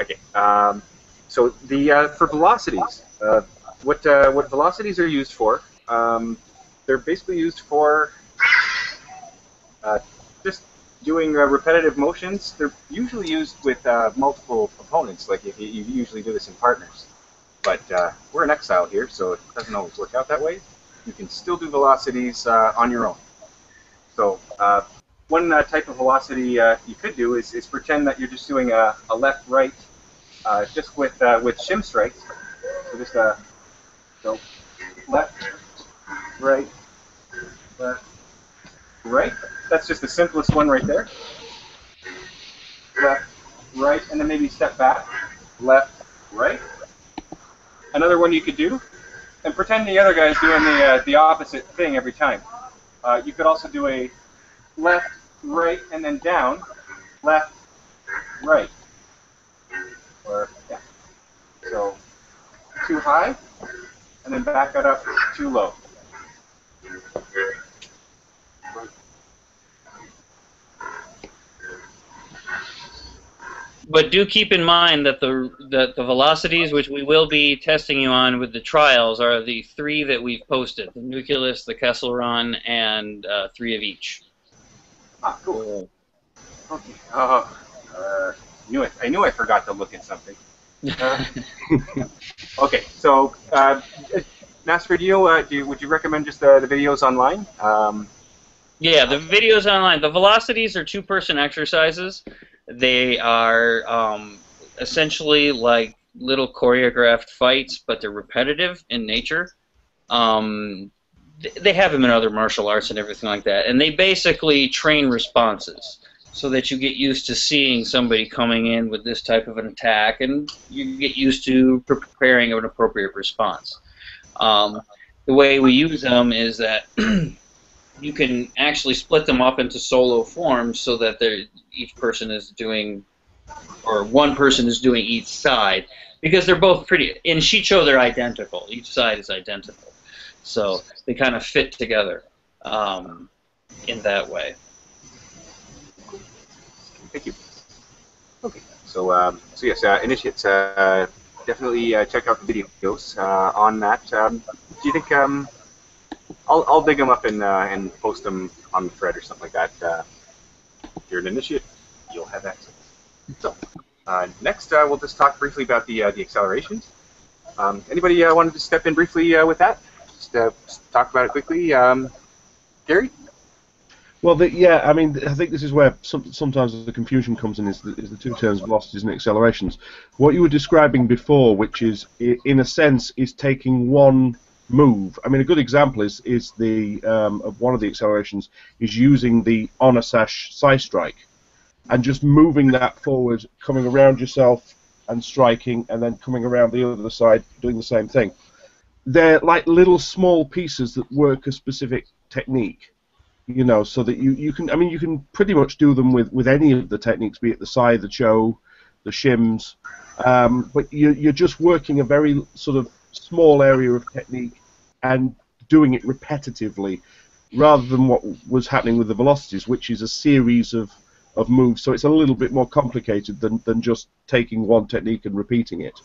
Okay. Um, so the uh, for velocities, uh, what uh, what velocities are used for? Um, they're basically used for uh, just doing uh, repetitive motions. They're usually used with uh, multiple opponents. Like if you, you usually do this in partners. But uh, we're in exile here, so it doesn't always work out that way. You can still do velocities uh, on your own. So uh, one uh, type of velocity uh, you could do is, is pretend that you're just doing a, a left-right, just with with shim strikes. So just uh, so left, right, left, right. That's just the simplest one right there. Left, right, and then maybe step back. Left, right. Another one you could do, and pretend the other guy's doing the uh, the opposite thing every time. Uh, you could also do a left, right, and then down, left, right. Or, yeah. So, too high, and then back it up too low. But do keep in mind that the that the velocities which we will be testing you on with the trials are the three that we've posted: the nucleus, the Kessel Run, and uh, three of each. Ah, cool. Okay. Oh, uh, knew it. I knew I forgot to look at something. [laughs] Uh, [laughs] okay, so uh, Master, uh, do you, would you recommend just the, the videos online? Um, Yeah, the videos online. The velocities are two-person exercises. They are um, essentially like little choreographed fights, but they're repetitive in nature. Um, they have them in other martial arts and everything like that, and they basically train responses so that you get used to seeing somebody coming in with this type of an attack, and you get used to preparing an appropriate response. Um, the way we use them is that [clears throat] you can actually split them up into solo forms so that each person is doing, or one person is doing each side, because they're both pretty. In Shii-Cho, they're identical. Each side is identical, so they kind of fit together um, in that way. Thank you. Okay, so um, so yes, uh, initiates. Uh, definitely uh, check out the videos uh, on that. Um, do you think um, I'll, I'll dig them up and uh, and post them on the thread or something like that? Uh, if you're an initiate, you'll have access. So uh, next, uh, we'll just talk briefly about the uh, the accelerations. Um, anybody uh, wanted to step in briefly with that? Just, just talk about it quickly. Um, Gary. Well, the, yeah, I mean, I think this is where some, sometimes the confusion comes in is the, is the two terms velocities and accelerations. What you were describing before, which is, in a sense, is taking one move. I mean, a good example is is the um, of one of the accelerations is using the honor sash side strike, and just moving that forward, coming around yourself and striking, and then coming around the other side, doing the same thing. They're like little small pieces that work a specific technique you know, so that you, you can, I mean, you can pretty much do them with, with any of the techniques, be it the side, the Cho, the Shims, um, but you, you're just working a very sort of small area of technique and doing it repetitively rather than what was happening with the velocities, which is a series of, of moves, so it's a little bit more complicated than, than just taking one technique and repeating it.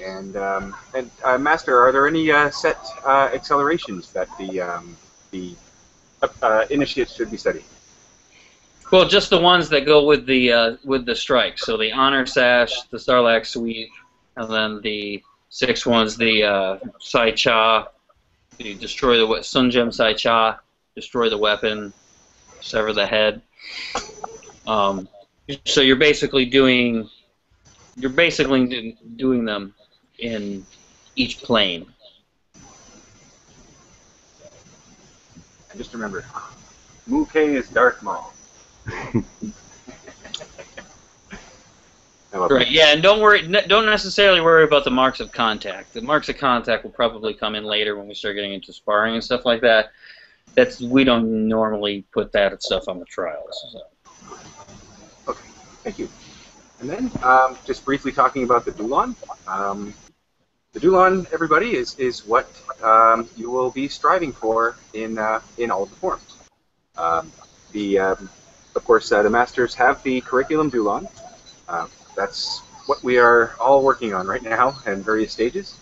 And um, and uh, Master, are there any uh, set uh, accelerations that the um, the uh, initiates should be studying? Well, just the ones that go with the uh, with the strike. So the honor sash, the Sarlacc sweep, and then the six ones, the uh, Sai Cha, the destroy the we- Sun Djem Sai Cha, destroy the weapon, sever the head. Um, so you're basically doing you're basically doing them in each plane. And just remember, K is Darth Maul. Right. Yeah, and don't worry. Don't necessarily worry about the marks of contact. The marks of contact will probably come in later when we start getting into sparring and stuff like that. That's we don't normally put that stuff on the trials. So. Thank you. And then, um, just briefly talking about the Dulon. Um, the Dulon, everybody, is, is what um, you will be striving for in uh, in all of the forms. Um, the um, of course, uh, the masters have the curriculum Dulon. Uh, that's what we are all working on right now in various stages,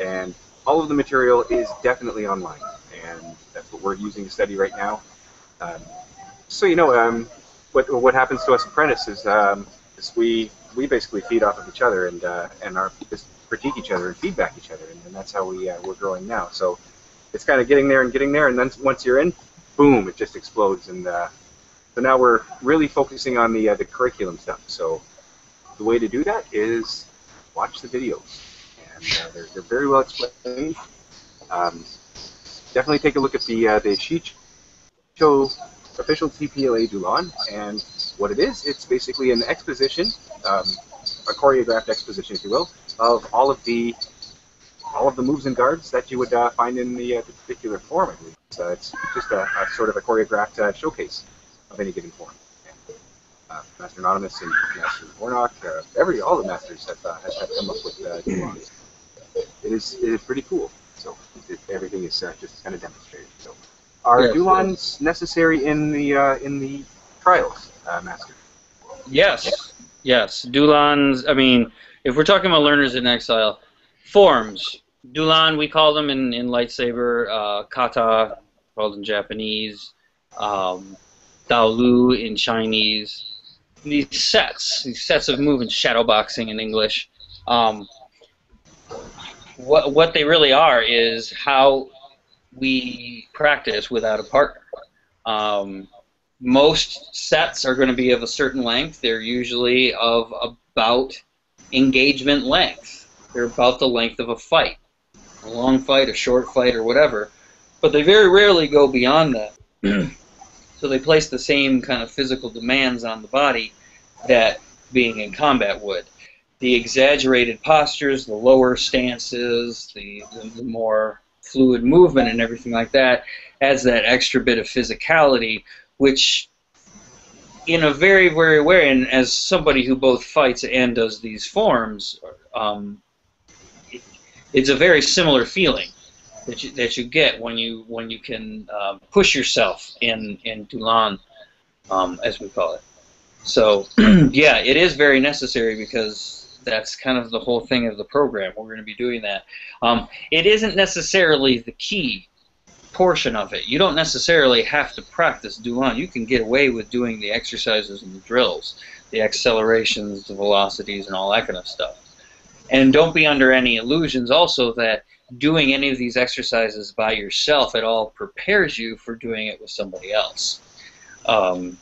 and all of the material is definitely online, and that's what we're using to study right now. Um, so you know, um, what what happens to us apprentices um, is we we basically feed off of each other and uh, and our just critique each other and feedback each other, and, and that's how we uh, we're growing now. So it's kind of getting there and getting there, and then once you're in, boom, it just explodes. And uh, so now we're really focusing on the uh, the curriculum stuff. So the way to do that is watch the videos, and uh, they're they're very well explained. Um, definitely take a look at the uh, the Shii-Cho official TPLA Dulon, and what it is, it's basically an exposition, um, a choreographed exposition, if you will, of all of the all of the moves and guards that you would uh, find in the, uh, the particular form. I believe so. It's just a, a sort of a choreographed uh, showcase of any given form. And, uh, Master Anonymous and Master Warnock, uh, every all the masters have, uh, have, have come up with uh, Dulons. It is it is pretty cool. So it, everything is uh, just kind of demonstrated. So are Yes, Dulons necessary in the uh, in the trials, uh, Master? Yes, yes. Dulons. I mean, if we're talking about learners in exile, forms. Dulon, we call them in, in lightsaber. Uh, kata, called in Japanese. Um, Daolu in Chinese. These sets, these sets of movements, shadow boxing in English. Um, what what they really are is how we practice without a partner. Um, most sets are going to be of a certain length. They're usually of about engagement length. They're about the length of a fight, a long fight, a short fight, or whatever. But they very rarely go beyond that. [clears throat] so they place the same kind of physical demands on the body that being in combat would. The exaggerated postures, the lower stances, the, the, the more fluid movement, and everything like that adds that extra bit of physicality which in a very very way and as somebody who both fights and does these forms um, it's a very similar feeling that you, that you get when you when you can uh, push yourself in in Dulon um, as we call it so [clears throat] yeah it is very necessary because that's kind of the whole thing of the program we're going to be doing that um, it isn't necessarily the key portion of it. You don't necessarily have to practice Dulon. You can get away with doing the exercises and the drills, the accelerations, the velocities, and all that kind of stuff. And don't be under any illusions also that doing any of these exercises by yourself at all prepares you for doing it with somebody else. Um,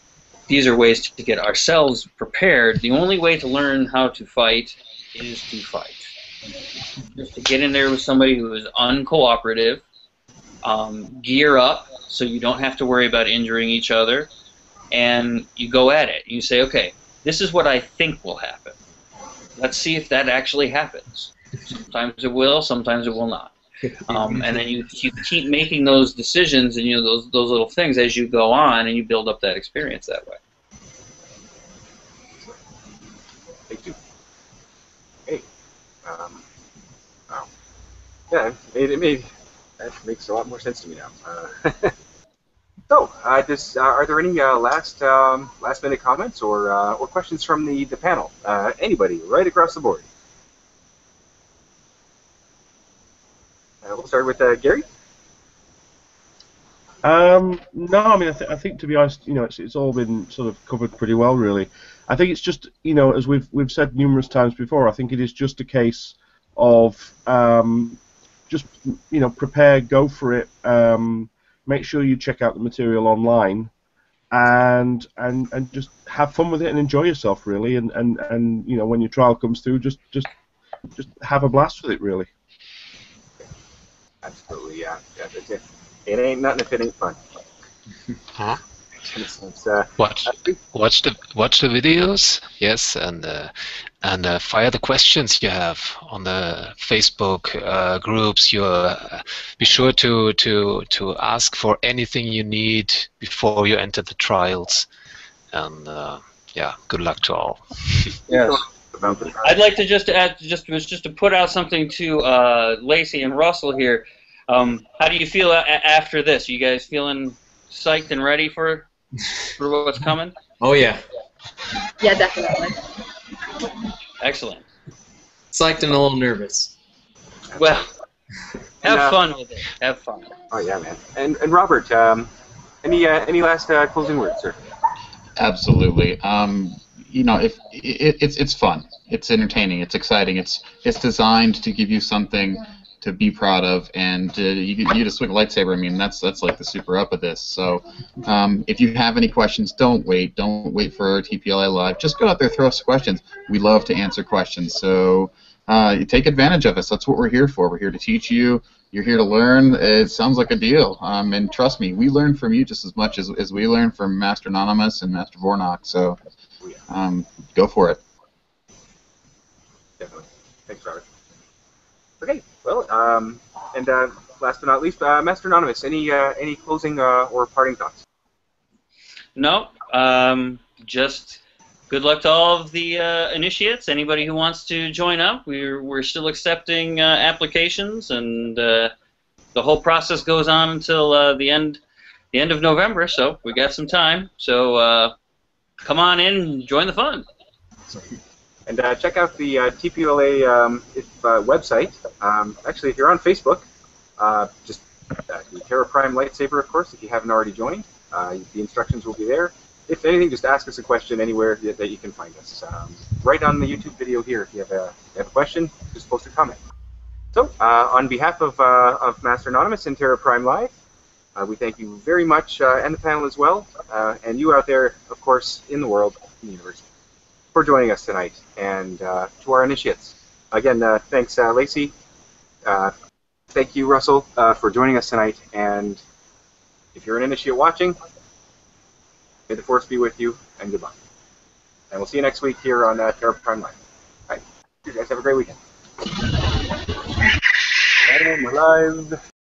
these are ways to get ourselves prepared. The only way to learn how to fight is to fight. Just to get in there with somebody who is uncooperative, um, gear up so you don't have to worry about injuring each other, and you go at it. You say, okay, this is what I think will happen. Let's see if that actually happens. Sometimes it will, sometimes it will not. [laughs] Um, and then you, you keep making those decisions and you know those those little things as you go on, and you build up that experience that way. Thank you. Hey. Um, wow. Yeah, it made, it made that makes a lot more sense to me now. Uh, [laughs] so, uh, does, uh, are there any uh, last um, last minute comments or uh, or questions from the the panel? Uh, anybody, right across the board. We'll start with uh, Gary. Um, no, I mean, I, th- I think to be honest, you know, it's, it's all been sort of covered pretty well, really. I think it's just, you know, as we've we've said numerous times before, I think it is just a case of um, just, you know, prepare, go for it. Um, make sure you check out the material online, and and and just have fun with it and enjoy yourself really and and and you know when your trial comes through just just just have a blast with it really Absolutely, yeah. yeah it. it ain't nothing if it ain't fun. [laughs] Huh? It's, it's, uh, Watch, watch the watch the videos, yes, and uh, and uh, fire the questions you have on the Facebook uh, groups. You uh, be sure to to to ask for anything you need before you enter the trials, and uh, yeah, good luck to all. [laughs] Yes. I'd like to just add, just was just to put out something to uh, Lacey and Russell here. Um, how do you feel a- a- after this? You guys feeling psyched and ready for for what's coming? Oh yeah, Yeah, definitely. Excellent. psyched and a little nervous. Well, have Yeah. fun with it. Have fun. Oh yeah, man. And and Robert, um, any uh, any last uh, closing words, sir? Absolutely. Um, you know, if it, it's it's fun, it's entertaining, it's exciting, it's it's designed to give you something to be proud of, and uh, you, you to swing a lightsaber. I mean, that's that's like the super up of this. So, um, if you have any questions, don't wait. Don't wait for our TPLA live. Just go out there, throw us questions. We love to answer questions. So. Uh, take advantage of us. That's what we're here for. We're here to teach you. You're here to learn. It sounds like a deal. Um, and trust me, we learn from you just as much as, as we learn from Master Anonymous and Master Vornok. So um, go for it. Definitely. Thanks, Robert. Okay. Well, um, and uh, last but not least, uh, Master Anonymous. Any uh, any closing uh, or parting thoughts? No, um, just good luck to all of the uh, initiates. Anybody who wants to join up, we're we're still accepting uh, applications, and uh, the whole process goes on until uh, the end the end of November. So we got some time. So uh, come on in, and join the fun. And uh, check out the uh, TPLA um, if, uh, website. Um, actually, if you're on Facebook, uh, just uh, Terra Prime Lightsaber, of course, if you haven't already joined. Uh, the instructions will be there. If anything, just ask us a question anywhere that you can find us. Um, right on the YouTube video here, if you have a, you have a question, just post a comment. So, on behalf of, of Master Anonymous and Terra Prime Live, uh, we thank you very much, uh, and the panel as well, uh, and you out there, of course, in the world, in the universe for joining us tonight, and uh, to our initiates. Again, uh, thanks, uh, Lacey. Uh, thank you, Russell, uh, for joining us tonight. And if you're an initiate watching, may the force be with you, and goodbye. And we'll see you next week here on uh, Terra Prime Live. Right, you guys have a great weekend. And we're live.